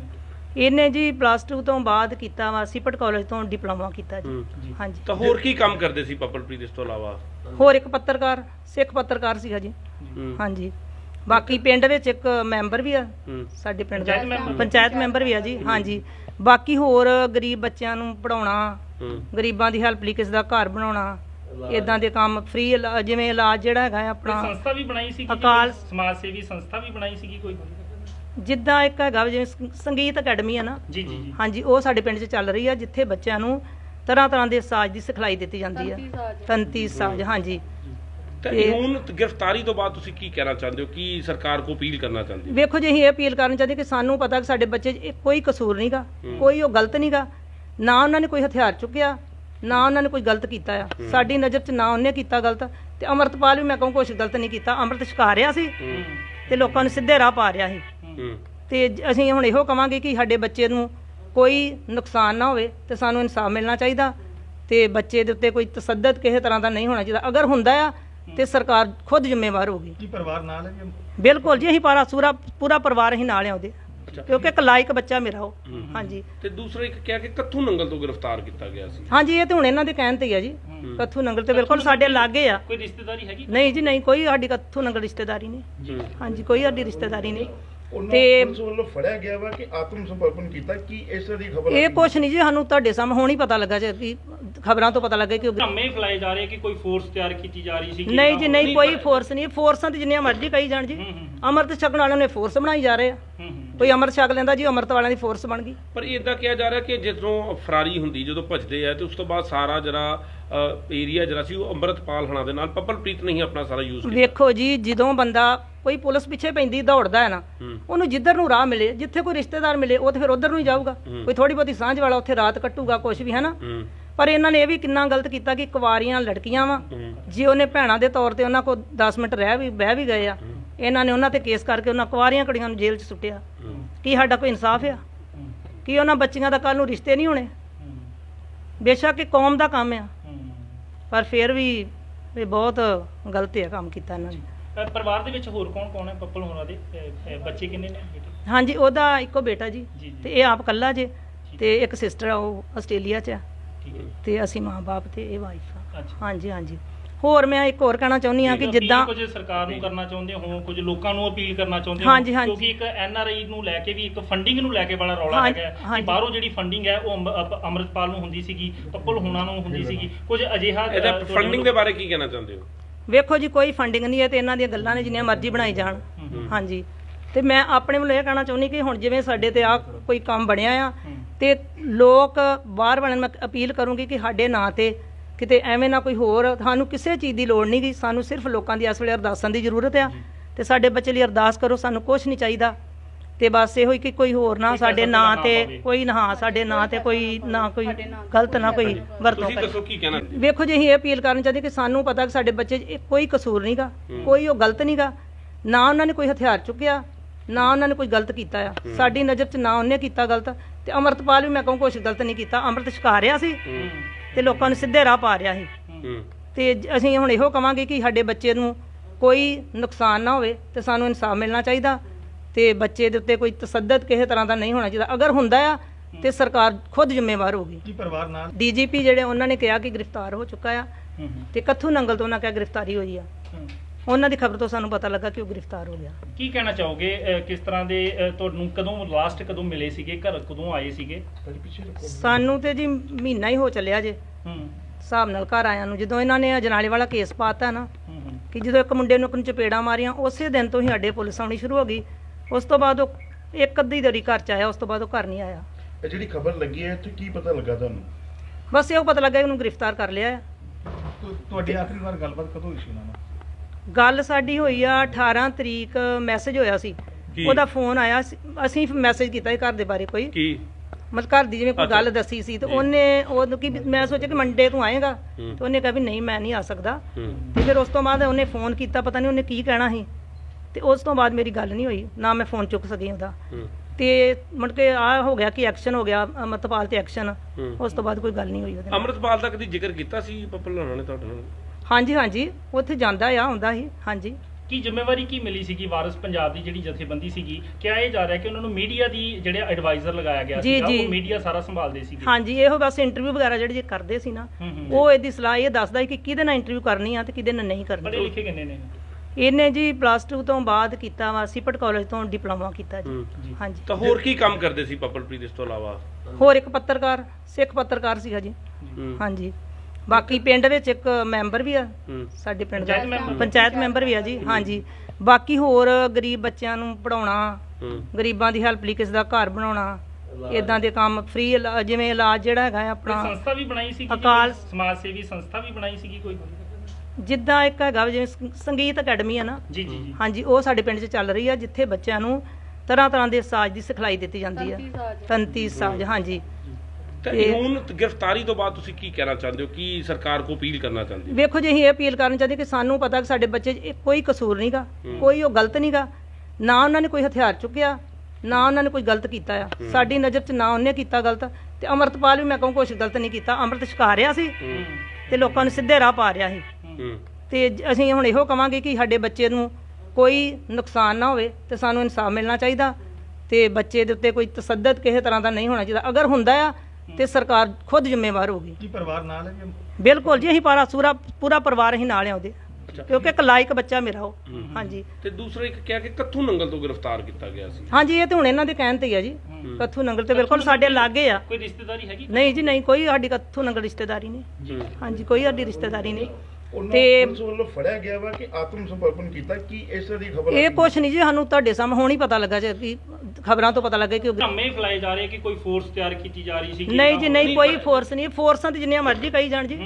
ਇਹਨੇ ਜੀ ਪਲੱਸ 2 ਤੋਂ ਬਾਅਦ ਕੀਤਾ ਵਾ ਸਿਪਟ ਕਾਲਜ ਤੋਂ ਡਿਪਲੋਮਾ ਕੀਤਾ ਜੀ। ਹਾਂਜੀ। ਤਾਂ ਹੋਰ ਕੀ ਕੰਮ ਕਰਦੇ ਸੀ ਪੱਪਲਪ੍ਰੀਤ ਇਸ ਤੋਂ ਇਲਾਵਾ? ਹੋਰ ਇੱਕ ਪੱਤਰਕਾਰ ਸਿੱਖ ਪੱਤਰਕਾਰ ਸੀਗਾ ਜੀ। ਹਾਂਜੀ। ਬਾਕੀ ਪਿੰਡ ਵਿੱਚ ਇੱਕ ਮੈਂਬਰ ਵੀ ਆ ਹੂੰ। ਸਾਡੇ ਪਿੰਡ ਦਾ ਪੰਚਾਇਤ ਮੈਂਬਰ? ਵੀ ਆ ਜੀ ਹਾਂਜੀ। ਬਾਕੀ ਹੋਰ ਗਰੀਬ ਬੱਚਿਆਂ ਨੂੰ ਪੜਾਉਣਾ ਹੂੰ। ਗਰੀਬਾਂ ਦੀ ਹੈਲਪ ਲਈ ਕਿਸੇ ਦਾ ਘਰ ਬਣਾਉਣਾ ਇਦਾਂ ਦੇ ਕੰਮ ਫ੍ਰੀ ਜਿਵੇਂ ਇਲਾਜ ਜਿਹੜਾ ਹੈਗਾ ਆਪਣਾ ਸੰਸਥਾ ਵੀ ਬਣਾਈ ਸੀ ਅਕਾਲ- ਸਮਾਜ ਸੇਵੀ ਸੰਸਥਾ ਵੀ ਬਣਾਈ ਸੀਗੀ ਕੋਈ? ਜਿੱਦਾਂ ਇੱਕ ਹੈਗਾ ਜਿਵੇਂ ਸੰ- ਸੰਗੀਤ ਅਕੈਡਮੀ ਆ ਨਾ? ਜੀ ਜੀ ਹਾਂਜੀ ਉਹ ਸਾਡੇ ਪਿੰਡ 'ਚ ਚੱਲ ਰਹੀ ਆ ਜਿੱਥੇ ਬੱਚਿਆਂ ਨੂੰ ਤਰ੍ਹਾਂ ਤਰ੍ਹਾਂ ਦੇ ਸਾਜ਼ ਦੀ ਸਿਖਲਾਈ ਦਿੱਤੀ ਜਾਂਦੀ ਆ। ਤੰਤੀ ਸਾਜ਼ ਹਾਂਜੀ। ਤੇ ਹੁਣ ਗ੍ਰਿਫਤਾਰੀ ਤੋਂ ਬਾਅਦ ਤੁਸੀਂ ਕੀ ਕਹਿਣਾ ਚਾਹੁੰਦੇ ਹੋ? ਕੀ ਸਰਕਾਰ ਕੋ ਅਪੀਲ ਕਰਨਾ ਚਾਹੁੰਦੇ ਹੋ? ਵੇਖੋ ਜੀ ਅਸੀਂ ਇਹ ਅਪੀਲ ਕਰਨਾ ਚਾਹੁੰਦੇ ਕਿ ਸਾਨੂੰ ਪਤਾ ਕਿ ਸਾਡੇ ਬੱਚੇ 'ਚ ਇਹ ਕੋਈ ਕਸੂਰ ਨਹੀਂਗਾ। ਕੋਈ ਉਹ ਗਲਤ ਨਹੀਂਗਾ ਨਾ ਉਹਨਾਂ ਨੇ ਕੋਈ ਹਥਿਆਰ ਚੁੱਕਿਆ ਨਾ ਉਹਨਾਂ ਨੇ ਕੋਈ ਗਲਤ ਕੀਤਾ ਆ। ਸਾਡੀ ਨਜ਼ਰ 'ਚ ਨਾ ਉਹਨੇ ਕੀਤਾ ਗਲਤ। ਤੇ ਅਮਰਤਪਾਲ ਵੀ ਮੈਂ ਕਹੂੰ ਕੁਛ ਗਲਤ ਨਹੀਂ ਕੀਤਾ। ਅੰਮ੍ਰਿਤ ਛਕਾ ਰਿਹਾ ਸੀ ਤੇ ਲੋਕਾਂ ਨੂੰ ਸਿੱਧੇ ਰਾਹ ਪਾ ਰਿਹਾ ਸੀ। ਤੇ ਅਸੀਂ ਹੁਣ ਇਹੋ ਕਵਾਂਗੇ ਕਿ ਸਾਡੇ ਬੱਚੇ ਨੂੰ ਕੋਈ ਨੁਕਸਾਨ ਨਾ ਹੋਵੇ ਤੇ ਸਾਨੂੰ ਇਨਸਾਫ ਮਿਲਣਾ ਚਾਹੀਦਾ ਤੇ ਬੱਚੇ ਦੇ ਉੱਤੇ ਕੋਈ ਤਸੱਦਦ ਕਿਸੇ ਤਰ੍ਹਾਂ ਦਾ ਨਹੀਂ ਹੋਣਾ ਚਾਹੀਦਾ। ਅਗਰ ਹੁੰਦਾ ਆ ਤੇ ਸਰਕਾਰ ਖੁਦ ਜ਼ਿੰਮੇਵਾਰ ਹੋਗੀ ਕੀ ਪਰਿਵਾਰ ਨਾਲ ਹੈ ਜੀ? ਬਿਲਕੁਲ ਜੀ ਅਸੀਂ ਪਾਰਾ ਪੂਰਾ ਪੂਰਾ ਪਰਿਵਾਰ ਅਸੀਂ ਨਾਲ ਆ ਉਹਦੇ। ਕਿਉਂਕਿ ਇੱਕ ਲਾਇਕ ਬੱਚਾ ਮੇਰਾ ਉਹ। ਹਾਂਜੀ। ਤੇ ਦੂਸਰਾ ਇੱਕ ਕਿਹਾ ਕਿ ਕੱਥੂ ਨੰਗਲ ਤੋਂ ਗ੍ਰਿਫਤਾਰ ਕੀਤਾ ਗਿਆ ਸੀ। ਹਾਂਜੀ ਇਹ ਤੇ ਹੁਣ ਇਹਨਾਂ ਦੇ ਕਹਿਣ ਤੇ ਹੀ ਆ ਜੀ। ਕੱਥੂ ਨੰਗਲ ਤੇ ਬਿਲਕੁਲ ਸਾਡੇ ਲਾਗੇ ਆ। ਕੋਈ ਰਿਸ਼ਤੇਦਾਰੀ ਹੈਗੀ? ਨਹੀਂ ਜੀ ਨਹੀਂ ਕੋਈ ਸਾਡੀ ਕੱਥੂ ਨੰਗਲ ਰਿਸ਼ਤੇਦਾਰੀ ਨਹੀਂ। ਹਾਂਜੀ ਕੋਈ ਸਾਡੀ ਰਿਸ਼ਤੇਦਾਰੀ ਨਹੀਂ। ਤੇ- ਪੁਲਿਸ ਵੱਲੋਂ ਫੜਿਆ ਗਿਆ ਵਾ ਕਿ ਆਤਮ ਸਮਰਪਣ ਕੀਤਾ ਕੀ ਇਸ ਤਰ੍ਹਾਂ ਦੀ ਖਬਰ ਇਹ ਕੁਛ ਨਹੀਂ ਜੀ ਸਾਨੂੰ ਤੁਹਾਡੇ ਸਾਹਮਣੇ ਹੁਣ ਹੀ ਪਤਾ ਲੱਗਾ ਜੀ ਕਿ ਖਬਰਾਂ ਤੋਂ ਪਤਾ ਲੱਗਾ ਕਿ ਧੰਮੇ ਫਲਾਏ ਜਾ ਰਹੇ ਕਿ ਕੋਈ ਫੋਰਸ ਤਿਆਰ ਕੀਤੀ ਜਾ ਰਹੀ ਸੀ ਨਹੀਂ ਜੀ ਨਹੀਂ ਕੋਈ ਫੋਰਸ ਨਹੀਂ ਫੋਰਸਾਂ ਤੇ ਜਿੰਨੀਆਂ ਮਰਜ਼ੀ ਕਹੀ ਜਾਣ ਜੀ। ਅਮਰਤ ਛਕਣ ਵਾਲਿਆਂ ਨੇ ਫੋਰਸ ਬਣਾਈ ਜਾ ਰਹੇ ਆ। ਕੋਈ ਅਮਰਤ ਛਕ ਲੈਂਦਾ ਜੀ ਅਮਰਤ ਵਾਲਿਆਂ ਦੀ ਫੋਰਸ ਬਣ ਗਈ। ਪਰ ਇਦਾਂ ਕਿਹਾ ਜਾ ਰਿਹਾ ਕਿ ਜਦੋਂ ਫਰਾਰੀ ਹੁੰਦੀ ਜਦੋਂ ਭੱਜਦੇ ਆ ਤੇ ਉਸ ਤੋਂ ਬਾਅਦ ਸਾਰਾ ਜਿਹੜਾ ਏਰੀਆ ਜਿਹੜਾ ਸੀ ਉਹ ਅੰਮ੍ਰਿਤਪਾਲ ਹਣਾ ਦੇ ਨਾਲ। ਪੱਪਲਪ੍ਰੀਤ ਨੇ ਹੀ ਆਪਣਾ ਸਾਰਾ ਯੂਜ਼ ਕੀਤਾ। ਵੇਖੋ ਜੀ ਜਦੋਂ ਬੰਦਾ ਕੋਈ ਪੁਲਿਸ ਪਿੱਛੇ ਪੈਂਦੀ ਦੌੜਦਾ ਹੈ ਨਾ ਉਹਨੂੰ ਜਿੱਧਰ ਨੂੰ ਰਾਹ ਮਿਲੇ ਜਿੱਥੇ ਕੋਈ ਰਿਸ਼ਤੇਦਾਰ ਮਿਲੇ ਉਹ ਤੇ ਫਿਰ ਉਧਰ ਨੂੰ ਹੀ ਜਾਊਗਾ। ਕੋਈ ਥੋੜੀ ਬਹੁਤੀ ਸਾਂਝ ਵਾਲਾ ਉੱਥੇ ਰਾਤ ਕੱਟੂਗਾ ਕੁਝ ਵੀ ਹੈ। ਨਾ ਪਰ ਇਹਨਾਂ ਨੇ ਇਹ ਵੀ ਕਿੰਨਾ ਗਲਤ ਕੀਤਾ ਕਿ ਕੁਵਾਰੀਆਂ ਲੜਕੀਆਂ ਵਾ। ਜੇ ਉਹਨੇ ਭੈਣਾਂ ਦੇ ਤੌਰ ਤੇ ਉਹਨਾਂ ਕੋਲ 10 ਮਿੰਟ ਰਹਿ ਵੀ ਬਹਿ ਵੀ ਗਏ ਆ ਇਹਨਾਂ ਨੇ ਉਹਨਾਂ ਤੇ ਕੇਸ ਕਰਕੇ ਉਹਨਾਂ ਕੁਵਾਰੀਆਂ ਕੁੜੀਆਂ ਨੂੰ ਜੇਲ੍ਹ 'ਚ ਸੁੱਟਿਆ। ਕੀ ਸਾਡਾ ਕੋਈ ਇਨਸਾਫ ਆ? ਕਿ ਉਹਨਾਂ ਬੱਚੀਆਂ ਦਾ ਕੱਲ ਨੂੰ ਰਿਸ਼ਤੇ ਨਹੀਂ ਹੋਣੇ? ਬੇਸ਼ੱਕ ਇਹ ਕੌਮ ਦਾ ਕੰਮ ਆ। ਪਰ ਫਿਰ ਵੀ ਇਹ ਬਹੁਤ ਗਲਤ ਹੈ ਕੰਮ ਕੀਤਾ ਇਹਨਾਂ ਨੇ। ਅ, ਪਰਿਵਾਰ ਦੇ ਵਿੱਚ ਹੋਰ ਕੌਣ ਕੌਣ ਹੈ ਪੱਪਲ ਹੋਣਾ ਦੇ? ਅ, ਅ, ਬੱਚੇ ਕਿੰਨੇ ਨੇ ਬੇਟੇ? ਹਾਂਜੀ ਉਹਦਾ ਇੱਕੋ ਬੇਟਾ ਜੀ। ਜੀ, ਜੀ। ਤੇ ਇਹ ਆਪ ਕੱਲਾ ਜੇ ਤੇ ਇੱਕ ਸਿਸਟਰ ਆ ਉਹ ਆਸਟ੍ਰੇਲੀਆ 'ਚ ਆ। ਠੀਕ ਹੈ ਤੇ ਅਸੀਂ ਮਾਂ-ਬਾਪ ਤੇ ਇਹ ਵਾਈਫ ਆ। ਅੱਛਾ। ਹਾਂਜੀ ਹਾਂਜੀ। ਹੋਰ ਮੈਂ ਇੱਕ ਹੋਰ ਕਹਿਣਾ ਚਾਹੁੰਦੀ ਆ ਕਿ ਜਿੱਦਾਂ ਕੁਝ ਸਰਕਾਰ ਨੂੰ ਕਰਨਾ ਚਾਹੁੰਦੇ ਹੋ ਕੁਝ ਲੋਕਾਂ ਨੂੰ ਅਪੀਲ ਕਰਨਾ ਚਾਹੁੰਦੇ ਹੋ। ਕਿਉਂਕਿ ਇੱਕ ਐਨ ਆਰ ਆਈ ਨੂੰ ਲੈ ਕੇ ਵੀ ਇੱਕ ਫੰਡਿੰਗ ਨੂੰ ਲੈ ਕੇ ਬੜਾ ਰੌਲਾ ਹੈਗਾ ਹੈ ਕਿ। ਬਾਹਰੋਂ ਜਿਹੜੀ ਫੰਡਿੰਗ ਹੈ ਉਹ ਅੰਮ੍ਰਿਤਪਾਲ ਨੂੰ ਹੁੰਦੀ ਸੀਗੀ ਪੱਪਲ ਹੁਣਾਂ ਨੂੰ ਹੁੰਦੀ ਸੀਗੀ ਕੁਝ ਅਜਿਹਾ ਫੰਡਿੰਗ ਦੇ ਬਾਰੇ ਕੀ ਕਹਿਣਾ ਚਾਹੁੰਦੇ ਹੋ ਵੇਖੋ ਜੀ ਕੋਈ ਫੰਡਿੰਗ ਨਹੀਂ ਹੈ ਤੇ ਇਹਨਾਂ ਦੀਆਂ ਗੱਲਾਂ ਨੇ ਜਿੰਨੀਆਂ ਮਰਜ਼ੀ ਬਣਾਈ ਜਾਣ। ਹਾਂਜੀ ਤੇ ਮੈਂ ਆਪਣੇ ਵੱਲੋਂ ਇਹ ਕਹਿਣਾ ਚਾਹੁੰਦੀ ਕਿ ਹੁਣ ਜਿਵੇਂ ਸਾਡੇ ਤੇ ਆ ਕੋਈ ਕੰਮ ਬਣਿਆ ਆ। ਤੇ ਲੋਕ ਬਾਹਰ ਵਾਲਿਆਂ ਨੂੰ ਮੈਂ ਅਪੀਲ ਕਰੂੰਗੀ ਕਿ ਸਾਡੇ ਨਾਂ ਤੇ ਕਿਤੇ ਐਵੇਂ ਨਾ ਕੋਈ ਹੋਰ ਸਾਨੂੰ ਕਿਸੇ ਚੀਜ਼ ਦੀ ਲੋੜ ਨਹੀਂ ਗੀ ਸਾਨੂੰ ਸਿਰਫ ਲੋਕਾਂ ਦੀ ਇਸ ਵੇਲੇ ਅਰਦਾਸਾਂ ਦੀ ਜ਼ਰੂਰਤ ਆ। ਤੇ ਸਾਡੇ ਬੱਚੇ ਲਈ ਅਰਦਾਸ ਕਰੋ ਸਾਨੂੰ ਕੁਝ ਨਹੀਂ ਚਾਹੀਦਾ। ਤੇ ਬਸ ਇਹੋ ਹੀ ਕਿ ਕੋਈ ਹੋਰ ਨਾ ਸਾਡੇ ਨਾਂ ਤੇ। ਕੋਈ ਨਾ ਹਾਂ ਸਾਡੇ ਨਾਂ ਤੇ ਕੋਈ ਨਾ ਕੋਈ ਗਲਤ ਨਾ ਕੋਈ ਵਰਤੋਂ ਤੁਸੀਂ ਕਰੇ। ਦੱਸੋ ਕੀ ਕਹਿਣਾ ਵੇਖੋ ਜੀ ਅਸੀਂ ਇਹ ਅਪੀਲ ਕਰਨਾ ਚਾਹੁੰਦੇ ਕਿ ਸਾਨੂੰ ਪਤਾ ਕਿ ਸਾਡੇ ਬੱਚੇ 'ਚ ਕੋਈ ਕਸੂਰ ਨਹੀਂਗਾ ਕੋਈ ਉਹ ਗਲਤ ਨਹੀਂਗਾ। ਨਾ ਉਹਨਾਂ ਨੇ ਕੋਈ ਹਥਿਆਰ ਚੁੱਕਿਆ ਨਾ ਉਹਨਾਂ ਨੇ ਕੋਈ ਗਲਤ ਕੀਤਾ ਆ। ਸਾਡੀ ਨਜ਼ਰ 'ਚ ਨਾ ਉਹਨੇ ਕੀਤਾ ਗਲਤ। ਤੇ ਅਮਰਤਪਾਲ ਵੀ ਮੈਂ ਕਹੂੰ ਕੁਛ ਗਲਤ ਨਹੀਂ ਕੀਤਾ ਅੰਮ੍ਰਿਤ ਛਕਾ ਰਿਹਾ ਸੀ। ਤੇ ਲੋਕਾਂ ਨੂੰ ਸਿੱਧੇ ਰਾਹ ਪਾ ਰਿਹਾ ਸੀ ਹੂੰ। ਤੇ ਅਸੀਂ ਹੁਣ ਇਹੋ ਕਵਾਂਗੇ ਕਿ ਸਾਡੇ ਬੱਚੇ ਨੂੰ ਕੋਈ ਨੁਕਸਾਨ ਨਾ ਹੋਵੇ ਤੇ ਸਾਨੂੰ ਇਨਸਾਫ ਮਿਲਣਾ ਚਾਹੀਦਾ ਤੇ ਬੱਚੇ ਦੇ ਉੱਤੇ ਕੋਈ ਤਸੱਦਦ ਕਿਸੇ ਤਰ੍ਹਾਂ ਦਾ ਨਹੀਂ ਹੋਣਾ ਚਾਹੀਦਾ। ਅਗਰ ਹੁੰਦਾ ਆ ਤੇ ਸਰਕਾਰ ਖੁਦ ਜ਼ਿੰਮੇਵਾਰ ਹੋਗੀ ਕੀ ਪਰਿਵਾਰ ਨਾਲ? ਡੀਜੀਪੀ ਜਿਹੜੇ ਉਹਨਾਂ ਨੇ ਕਿਹਾ ਕਿ ਗ੍ਰਿਫਤਾਰ ਹੋ ਚੁੱਕਾ ਆ ਤੇ ਕੱਥੂ ਨੰਗਲ ਤੋਂ ਉਹਨਾਂ ਕਿਹਾ ਗ੍ਰਿਫਤਾਰੀ ਹੋਈ ਆ। ਉਹਨਾਂ ਦੀ ਖਬਰ ਤੋਂ ਸਾਨੂੰ ਪਤਾ ਲੱਗਾ ਕਿ ਉਹ ਗ੍ਰਿਫਤਾਰ ਹੋ ਗਿਆ। ਕੀ ਕਹਿਣਾ ਚਾਹੋਗੇ ਕਿਸ ਤਰ੍ਹਾਂ ਦੇ ਤੁਹਾਨੂੰ ਕਦੋਂ ਲਾਸਟ ਕਦੋਂ ਮਿਲੇ ਸੀਗੇ? ਘਰ ਕਦੋਂ ਆਏ ਸੀਗੇ? ਸਾਨੂੰ ਤੇ ਜੀ ਮਹੀਨਾ ਹੀ ਹੋ ਚੱਲਿਆ ਜੇ। ਹੂੰ। ਹਿਸਾਬ ਨਾਲ ਘਰ ਆਇਆਂ ਨੂੰ। ਜਦੋਂ ਇਹਨਾਂ ਨੇ ਅਜਨਾਲੇ ਵਾਲਾ ਕੇਸ ਪਾਤਾ ਨਾ ਹੂੰ ਹੂੰ। ਕਿ ਜਦੋਂ ਇੱਕ ਮੁੰਡੇ ਨੂੰ ਇੱਕ ਨੂੰ ਚਪੇੜਾਂ ਮਾਰੀਆਂ ਉਸੇ ਦਿਨ ਤੋਂ ਹੀ ਸਾਡੇ ਪੁਲਿਸ ਆਉਣੀ ਸ਼ੁਰੂ ਹੋ ਗਈ। ਉਸ ਤੋਂ ਬਾਅਦ ਉਹ ਇੱਕ ਅੱਧੀ ਦਰੀ ਘਰ ਚ ਆਇਆ ਉਸ ਤੋਂ ਬਾਅਦ ਉਹ ਘਰ ਨਹੀਂ ਆਇਆ। ਇਹ ਜਿਹੜੀ ਖਬਰ ਲੱਗੀ ਹੈ ਤੇ ਕੀ ਪਤਾ ਲੱਗਾ ਤੁਹਾਨੂੰ? ਬਸ ਇਹ ਪਤਾ ਲੱਗਾ ਕਿ ਉਹਨੂੰ ਗ੍ਰਿਫਤਾਰ ਕਰ ਲਿਆ ਹੈ ਤੁਹਾਡੀ ਆਖਰੀ ਵਾਰ ਗੱਲਬਾਤ ਕਦੋਂ ਹੋਈ ਸੀ ਉਹਨਾਂ ਨਾਲ? ਗੱਲ ਸਾਡੀ ਹੋਈ ਆ 18 ਤਰੀਕ ਮੈਸੇਜ ਹੋਇਆ ਸੀ। ਕੀ? ਉਹਦਾ ਫੋਨ ਆਇਆ ਸੀ- ਅਸੀਂ ਮੈਸੇਜ ਕੀਤਾ ਸੀ ਘਰ ਦੇ ਬਾਰੇ ਕੋਈ। ਕੀ? ਮਤਲਬ ਘਰ ਦੀ ਜਿਵੇਂ ਕੋਈ ਅੱਛਾ। ਗੱਲ ਦੱਸੀ ਸੀ ਤੇ ਜੀ। ਉਹਨੇ ਉਹਨੂੰ ਕਿ ਮੈਂ ਸੋਚਿਆ ਕਿ ਮੰਡੇ ਤੂੰ ਆਏਗਾ ਹੂੰ। ਤੇ ਉਹਨੇ ਕਿਹਾ ਵੀ ਨਹੀਂ ਮੈਂ ਨਹੀਂ ਆ ਸਕਦਾ। ਹੂੰ। ਤੇ ਫਿਰ ਉਸ ਤੋਂ ਬਾਅਦ ਉਹਨੇ ਫੋਨ ਕੀਤਾ ਪਤਾ ਨਹੀਂ ਉਹਨੇ ਕੀ ਕਹਿਣਾ ਸੀ। ਤੇ ਉਸ ਤੋਂ ਬਾਅਦ ਮੇਰੀ ਗੱਲ ਨਹੀਂ ਹੋਈ। ਨਾ ਮੈਂ ਫੋਨ ਚੁੱਕ ਸਕੀ ਉਹਦਾ। ਹੂੰ। ਤੇ ਮੁੜ ਕੇ ਆ ਹੋ ਗਿਆ ਕਿ ਐਕਸ਼ਨ ਹੋ ਗਿਆ ਅਮਰਤਪਾਲ ਤੇ ਐਕਸ਼ਨ ਹੂੰ। ਉਸ ਤੋਂ ਬਾਅਦ ਕੋਈ ਗੱਲ ਨਹੀਂ ਹੋਈ ਉਹਦੇ ਨਾਲ। ਅੰਮ੍ਰਿਤਪਾਲ ਦਾ ਕਦੀ ਜ਼ਿਕਰ ਕੀਤਾ ਸੀ? ਪੱਪਲ ਹੋਣਾ ਨੇ ਤੁਹਾਡੇ ਨਾਲ। ਹਾਂਜੀ ਹਾਂਜੀ। ਉੱਥੇ ਜਾਂਦਾ ਆ ਹੁੰਦਾ ਸੀ। ਹਾਂਜੀ। ਕੀ ਜ਼ਿੰਮੇਵਾਰੀ ਕੀ ਮਿਲੀ ਸੀਗੀ ਵਾਰਿਸ ਪੰਜਾਬ ਦੀ ਜਿਹੜੀ ਜਥੇਬੰਦੀ ਸੀਗੀ? ਕਿਹਾ ਇਹ ਜਾ ਰਿਹਾ ਕਿ ਉਹਨਾਂ ਨੂੰ ਮੀਡੀਆ ਦੀ ਜਿਹੜੇ ਐਡਵਾਈਜ਼ਰ ਲਗਾਇਆ ਗਿਆ ਜੀ। ਉਹ ਮੀਡੀਆ ਸਾਰਾ ਸੰਭਾਲਦੇ ਸੀਗੇ? ਹਾਂਜੀ ਇਹੋ ਬਸ ਇੰਟਰਵਿਊ ਵਗੈਰਾ ਜਿਹੜੇ ਜੇ ਕਰਦੇ ਸੀ ਨਾ। ਉਹ ਇਹਦੀ ਸਲਾਹ ਇਹ ਦੱਸਦਾ ਸੀ ਕਿ ਕਿਹਦੇ ਨਾਲ ਇੰਟਰਵਿਊ ਕਰਨੀ ਆ ਤੇ ਕਿਹਦੇ ਨਾਲ ਨਹੀਂ ਪੜ੍ਹੇ ਕਰਨੀ ਲਿਖੇ ਕਿੰਨੇ ਨੇ? ਇਹਨੇ ਜੀ ਪਲੱਸ 2 ਤੋਂ ਬਾਅਦ ਕੀਤਾ ਵਾ ਸਿਪਟ ਕਾਲਜ ਤੋਂ ਡਿਪਲੋਮਾ ਕੀਤਾ ਜੀ। ਹਾਂਜੀ। ਤਾਂ ਹੋਰ ਕੀ ਕੰਮ ਕਰਦੇ ਸੀ ਪੱਪਲਪ੍ਰੀਤ ਇਸ ਤੋਂ ਇਲਾਵਾ? ਹੋਰ ਇੱਕ ਪੱਤਰਕਾਰ ਸਿੱਖ ਪੱਤਰਕਾਰ ਸੀਗਾ ਜੀ। ਹਾਂਜੀ। ਬਾਕੀ ਪਿੰਡ ਵਿੱਚ ਇੱਕ ਮੈਂਬਰ ਵੀ ਆ ਹੂੰ। ਸਾਡੇ ਪਿੰਡ ਦਾ। ਪੰਚਾਇਤ ਮੈਂਬਰ? ਵੀ ਆ ਜੀ ਹਾਂਜੀ। ਬਾਕੀ ਹੋਰ ਗਰੀਬ ਬੱਚਿਆਂ ਨੂੰ ਪੜਾਉਣਾ ਹੂੰ। ਗਰੀਬਾਂ ਦੀ ਹੈਲਪ ਲਈ ਕਿਸੇ ਦਾ ਘਰ ਬਣਾਉਣਾ ਇਦਾਂ ਦੇ ਕੰਮ ਫ੍ਰੀ ਜਿਵੇਂ ਇਲਾਜ ਜਿਹੜਾ ਹੈਗਾ ਹੈ ਆਪਣਾ। ਸੰਸਥਾ ਵੀ ਬਣਾਈ ਸੀ ਅਕਾਲ- ਸਮਾਜ ਸੇਵੀ ਸੰਸਥਾ ਵੀ ਬਣਾਈ ਸੀਗੀ ਕੋਈ? ਜਿੱਦਾਂ ਇੱਕ ਹੈਗਾ ਜਿਵੇਂ ਸੰ- ਸੰਗੀਤ ਅਕੈਡਮੀ ਆ ਨਾ। ਜੀ ਜੀ ਜੀ। ਹਾਂਜੀ ਉਹ ਸਾਡੇ ਪਿੰਡ 'ਚ ਚੱਲ ਰਹੀ ਆ ਜਿੱਥੇ ਬੱਚਿਆਂ ਨੂੰ ਤਰ੍ਹਾਂ ਤਰ੍ਹਾਂ ਦੇ ਸਾਜ਼ ਦੀ ਸਿਖਲਾਈ ਦਿੱਤੀ ਜਾਂਦੀ ਆ। ਤੰਤੀ ਸਾਜ਼ ਹਾਂਜੀ। ਤੇ ਹੁਣ ਗ੍ਰਿਫਤਾਰੀ ਤੋਂ ਬਾਅਦ ਤੁਸੀਂ ਕੀ ਕਹਿਣਾ ਚਾਹੁੰਦੇ ਹੋ? ਕੀ ਸਰਕਾਰ ਕੋ ਅਪੀਲ ਕਰਨਾ ਚਾਹੁੰਦੇ ਹੋ? ਵੇਖੋ ਜੀ ਅਸੀਂ ਇਹ ਅਪੀਲ ਕਰਨਾ ਚਾਹੁੰਦੇ ਕਿ ਸਾਨੂੰ ਪਤਾ ਕਿ ਸਾਡੇ ਬੱਚੇ 'ਚ ਇਹ ਕੋਈ ਕਸੂਰ ਨਹੀਂਗਾ ਕੋਈ ਉਹ ਗਲਤ ਨਹੀਂਗਾ ਨਾ ਉਹਨਾਂ ਨੇ ਕੋਈ ਹਥਿਆਰ ਚੁੱਕਿਆ ਨਾ ਉਹਨਾਂ ਨੇ ਕੋਈ ਗਲਤ ਕੀਤਾ ਆ। ਸਾਡੀ ਨਜ਼ਰ 'ਚ ਨਾ ਉਹਨੇ ਕੀਤਾ ਗਲਤ। ਤੇ ਅਮਰਤਪਾਲ ਵੀ ਮੈਂ ਕਹੂੰ ਕੁਛ ਗਲਤ ਨਹੀਂ ਕੀਤਾ। ਅੰਮ੍ਰਿਤ ਛਕਾ ਰਿਹਾ ਸੀ ਤੇ ਲੋਕਾਂ ਨੂੰ ਸਿੱਧੇ ਰਾਹ ਪਾ ਰਿਹਾ ਸੀ। ਤੇ ਅਸੀਂ ਹੁਣ ਇਹੋ ਕਵਾਂਗੇ ਕਿ ਸਾਡੇ ਬੱਚੇ ਨੂੰ ਕੋਈ ਨੁਕਸਾਨ ਨਾ ਹੋਵੇ ਤੇ ਸਾਨੂੰ ਇਨਸਾਫ ਮਿਲਣਾ ਚਾਹੀਦਾ ਤੇ ਬੱਚੇ ਦੇ ਉੱਤੇ ਕੋਈ ਤਸੱਦਦ ਕਿਸੇ ਤਰ੍ਹਾਂ ਦਾ ਨਹੀਂ ਹੋਣਾ ਚਾਹੀਦਾ। ਅਗਰ ਹੁੰਦਾ ਆ ਤੇ ਸਰਕਾਰ ਖੁਦ ਜ਼ਿੰਮੇਵਾਰ ਹੋਗੀ ਕੀ ਪਰਿਵਾਰ ਨਾਲ ਹੈ ਜੀ? ਬਿਲਕੁਲ ਜੀ ਅਸੀਂ ਪਾਰਾ ਸੂਰਾ ਪੂਰਾ ਪਰਿਵਾਰ ਅਸੀਂ ਨਾਲ ਆ ਉਹਦੇ। ਕਿਉਂਕਿ ਇੱਕ ਲਾਇਕ ਬੱਚਾ ਮੇਰਾ ਉਹ। ਹਾਂਜੀ। ਤੇ ਦੂਸਰਾ ਇੱਕ ਕਿਹਾ ਕਿ ਕੱਥੂ ਨੰਗਲ ਤੋਂ ਗ੍ਰਿਫਤਾਰ ਕੀਤਾ ਗਿਆ ਸੀ। ਹਾਂਜੀ ਇਹ ਤੇ ਹੁਣ ਇਹਨਾਂ ਦੇ ਕਹਿਣ ਤੇ ਹੀ ਆ ਜੀ। ਕੱਥੂ ਨੰਗਲ ਤੇ ਬਿਲਕੁਲ ਸਾਡੇ ਲਾਗੇ ਆ। ਕੋਈ ਰਿਸ਼ਤੇਦਾਰੀ ਹੈਗੀ? ਨਹੀਂ ਜੀ ਨਹੀਂ ਕੋਈ ਸਾਡੀ ਕੱਥੂ ਨੰਗਲ ਰਿਸ਼ਤੇਦਾਰੀ ਨਹੀਂ। ਹੂੰ। ਹਾਂਜੀ ਕੋਈ ਸਾਡੀ ਰਿਸ਼ਤੇਦਾਰੀ ਨਹੀਂ। ਤੇ- ਪੁਲਿਸ ਵੱਲੋਂ ਫੜਿਆ ਗਿਆ ਵਾ ਕਿ ਆਤਮ ਸਮਰਪਣ ਕੀਤਾ ਕੀ ਇਸ ਤਰ੍ਹਾਂ ਦੀ ਖਬਰ ਇਹ ਕੁਛ ਨਹੀਂ ਜੀ ਸਾਨੂੰ ਤੁਹਾਡੇ ਸਾਹਮਣੇ ਹੁਣ ਹੀ ਪਤਾ ਲੱਗਾ ਜੀ ਖਬਰਾਂ ਤੋਂ ਪਤਾ ਲੱਗਾ ਕਿ ਧੰਮੇ ਫਲਾਏ ਜਾ ਰਹੇ ਕਿ ਕੋਈ ਫੋਰਸ ਤਿਆਰ ਕੀਤੀ ਜਾ ਰਹੀ ਸੀ ਨਹੀਂ ਜੀ ਨਹੀਂ ਕੋਈ ਫੋਰਸ ਨਹੀਂ ਫੋਰਸਾਂ ਤੇ ਜਿੰਨੀਆਂ ਮਰਜ਼ੀ ਕਹੀ ਜਾਣ ਜੀ।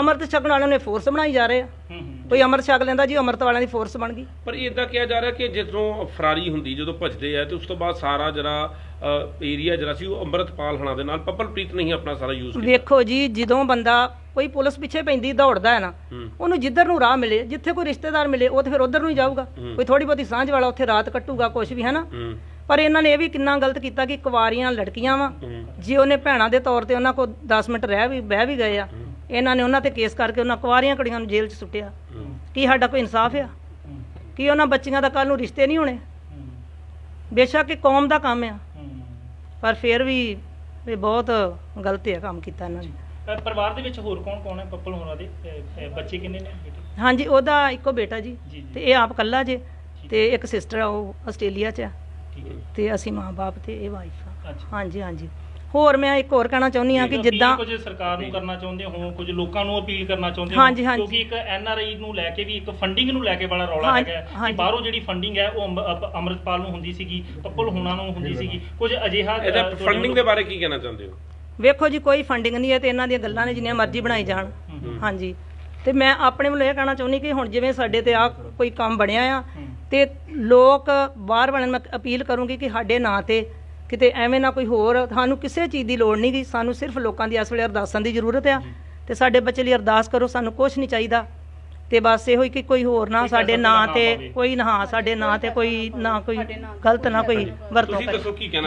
ਅਮਰਤ ਛਕਣ ਵਾਲਿਆਂ ਨੇ ਫੋਰਸ ਬਣਾਈ ਜਾ ਰਹੇ ਆ। ਹੂੰ ਹੂੰ। ਕੋਈ ਅਮਰਤ ਛਕ ਲੈਂਦਾ ਜੀ ਅਮਰਤ ਵਾਲਿਆਂ ਦੀ ਫੋਰਸ ਬਣ ਗਈ। ਪਰ ਇਦਾਂ ਕਿਹਾ ਜਾ ਰਿਹਾ ਕਿ ਜਦੋਂ ਫਰਾਰੀ ਹੁੰਦੀ ਜਦੋਂ ਭੱਜਦੇ ਆ ਤੇ ਉਸ ਤੋਂ ਬਾਅਦ ਸਾਰਾ ਜਿਹੜਾ ਏਰੀਆ ਜਿਹੜਾ ਸੀ ਉਹ ਅੰਮ੍ਰਿਤਪਾਲ ਹਣਾ ਦੇ ਨਾਲ ਪੱਪਲਪ੍ਰੀਤ ਨੇ ਹੀ ਆਪਣਾ ਸਾਰਾ ਯੂਜ਼ ਕੀਤਾ। ਵੇਖੋ ਜੀ ਜਦੋਂ ਬੰਦਾ ਕੋਈ ਪੁਲਿਸ ਪਿੱਛੇ ਪੈਂਦੀ ਦੌੜਦਾ ਹੈ ਨਾ ਉਹਨੂੰ ਜਿੱਧਰ ਨੂੰ ਰਾਹ ਮਿਲੇ ਜਿੱਥੇ ਕੋਈ ਰਿਸ਼ਤੇਦਾਰ ਮਿਲੇ ਉਹ ਤੇ ਫਿਰ ਉਧਰ ਨੂੰ ਹੀ ਜਾਊਗਾ। ਕੋਈ ਥੋੜੀ ਬਹੁਤੀ ਸਾਂਝ ਵਾਲਾ ਉੱਥੇ ਰਾਤ ਕੱਟੂਗਾ ਕੁਝ ਵੀ ਹੈ। ਨਾ ਪਰ ਇਹਨਾਂ ਨੇ ਇਹ ਵੀ ਕਿੰਨਾ ਗਲਤ ਕੀਤਾ ਕਿ ਕੁਵਾਰੀਆਂ ਲੜਕੀਆਂ ਵਾ। ਜੇ ਉਹਨੇ ਭੈਣਾਂ ਦੇ ਤੌਰ ਤੇ ਉਹਨਾਂ ਕੋਲ 10 ਮਿੰਟ ਰਹਿ ਵੀ ਬਹਿ ਵੀ ਗਏ ਆ ਇਹਨਾਂ ਨੇ ਉਹਨਾਂ ਤੇ ਕੇਸ ਕਰਕੇ ਉਹਨਾਂ ਕੁਵਾਰੀਆਂ ਕੁੜੀਆਂ ਨੂੰ ਜੇਲ੍ਹ 'ਚ ਸੁੱਟਿਆ। ਕੀ ਸਾਡਾ ਕੋਈ ਇਨਸਾਫ ਆ? ਕੀ ਉਹਨਾਂ ਬੱਚੀਆਂ ਦਾ ਕੱਲ ਨੂੰ ਰਿਸ਼ਤੇ ਨਹੀਂ ਹੋਣੇ? ਬੇਸ਼ੱਕ ਇਹ ਕੌਮ ਦਾ ਕੰਮ ਆ। ਪਰ ਫਿਰ ਵੀ ਇਹ ਬਹੁਤ ਗਲਤ ਹੈ ਕੰਮ ਕੀਤਾ ਇਹਨਾਂ ਨੇ। ਪਰਿਵਾਰ ਦੇ ਵਿੱਚ ਹੋਰ ਕੌਣ ਕੌਣ ਹੈ? ਪੱਪਲ ਹੋਣਾ ਦੇ ਬੱਚੇ ਕਿੰਨੇ ਨੇ ਹਾਂਜੀ ਉਹਦਾ ਇੱਕੋ ਬੇਟਾ ਜੀ। ਤੇ ਇਹ ਆਪ ਕੱਲਾ ਜੇ। ਤੇ ਇੱਕ ਸਿਸਟਰ ਆ ਉਹ ਆਸਟ੍ਰੇਲੀਆ 'ਚ ਆ। ਤੇ ਅਸੀਂ ਮਾਂ-ਬਾਪ ਤੇ ਇਹ ਵਾਈਫ ਆ। ਹਾਂਜੀ ਹਾਂਜੀ। ਹੋਰ ਮੈਂ ਇੱਕ ਹੋਰ ਕਹਿਣਾ ਚਾਹੁੰਦੀ ਆ ਕਿ ਜਿੱਦਾਂ ਕੁਝ ਸਰਕਾਰ ਨੂੰ ਕਰਨਾ ਚਾਹੁੰਦੇ ਹੋ ਕੁਝ ਲੋਕਾਂ ਨੂੰ ਅਪੀਲ ਕਰਨਾ ਚਾਹੁੰਦੇ ਹੋ। ਕਿਉਂਕਿ ਇੱਕ ਐਨ ਆਰ ਆਈ ਨੂੰ ਲੈ ਕੇ ਵੀ ਇੱਕ ਫੰਡਿੰਗ ਨੂੰ ਲੈ ਕੇ ਬੜਾ ਰੌਲਾ ਹੈਗਾ ਕਿ। ਬਾਹਰੋਂ ਜਿਹੜੀ ਫੰਡਿੰਗ ਹੈ ਉਹ ਅੰਮ੍ਰਿਤਪਾਲ ਨੂੰ ਹੁੰਦੀ ਸੀਗੀ ਪੱਪਲ ਹੁਣਾ ਨੂੰ ਹੁੰਦੀ ਸੀਗੀ ਕੁਝ ਅਜਿਹਾ ਇਹਦਾ ਫੰਡਿੰਗ ਦੇ ਬਾਰੇ ਕੀ ਕਹਿਣਾ ਚਾਹੁੰਦੇ ਹੋ? ਵੇਖੋ ਜੀ ਕੋਈ ਫੰਡਿੰਗ ਨਹੀਂ ਹੈ ਤੇ ਇਹਨਾਂ ਦੀਆਂ ਗੱਲਾਂ ਨੇ ਜਿੰਨੀਆਂ ਮਰਜ਼ੀ ਬਣਾਈ ਜਾਣ। ਹਾਂਜੀ। ਤੇ ਮੈਂ ਆਪਣੇ ਵੱਲੋਂ ਇਹ ਕਹਿਣਾ ਚਾਹੁੰਦੀ ਕਿ ਹੁਣ ਜਿਵੇਂ ਸਾਡੇ ਤੇ ਆ ਕੋਈ ਕੰਮ ਬਣਿਆ ਆ ਤੇ ਲੋਕ ਬਾਹਰ ਵਾਲਿਆਂ ਨੂੰ ਅਪੀਲ ਕਰੂੰਗੀ ਕਿ ਸਾਡੇ ਨਾਂ ਤੇ ਕਿਤੇ ਐਵੇਂ ਨਾ ਕੋਈ ਹੋਰ ਸਾਨੂੰ ਕਿਸੇ ਚੀਜ਼ ਦੀ ਲੋੜ ਨਹੀਂ ਗੀ ਸਾਨੂੰ ਸਿਰਫ ਲੋਕਾਂ ਦੀ ਇਸ ਵੇਲੇ ਅਰਦਾਸਾਂ ਦੀ ਜ਼ਰੂਰਤ ਆ। ਤੇ ਸਾਡੇ ਬੱਚੇ ਲਈ ਅਰਦਾਸ ਕਰੋ ਸਾਨੂੰ ਕੁਝ ਨਹੀਂ ਚਾਹੀਦਾ। ਤੇ ਬਸ ਇਹੋ ਹੀ ਕਿ ਕੋਈ ਹੋਰ ਨਾ ਸਾਡੇ ਨਾਂ ਤੇ। ਕੋਈ ਨਾ ਸਾਡੇ ਨਾਂ ਤੇ ਕੋਈ ਨਾ ਕੋਈ ਗਲਤ ਨਾ ਕੋਈ ਵਰਤੋਂ ਤੁਸੀਂ ਕਰੇ ਦੱਸੋ ਕੀ ਕਹਿਣਾ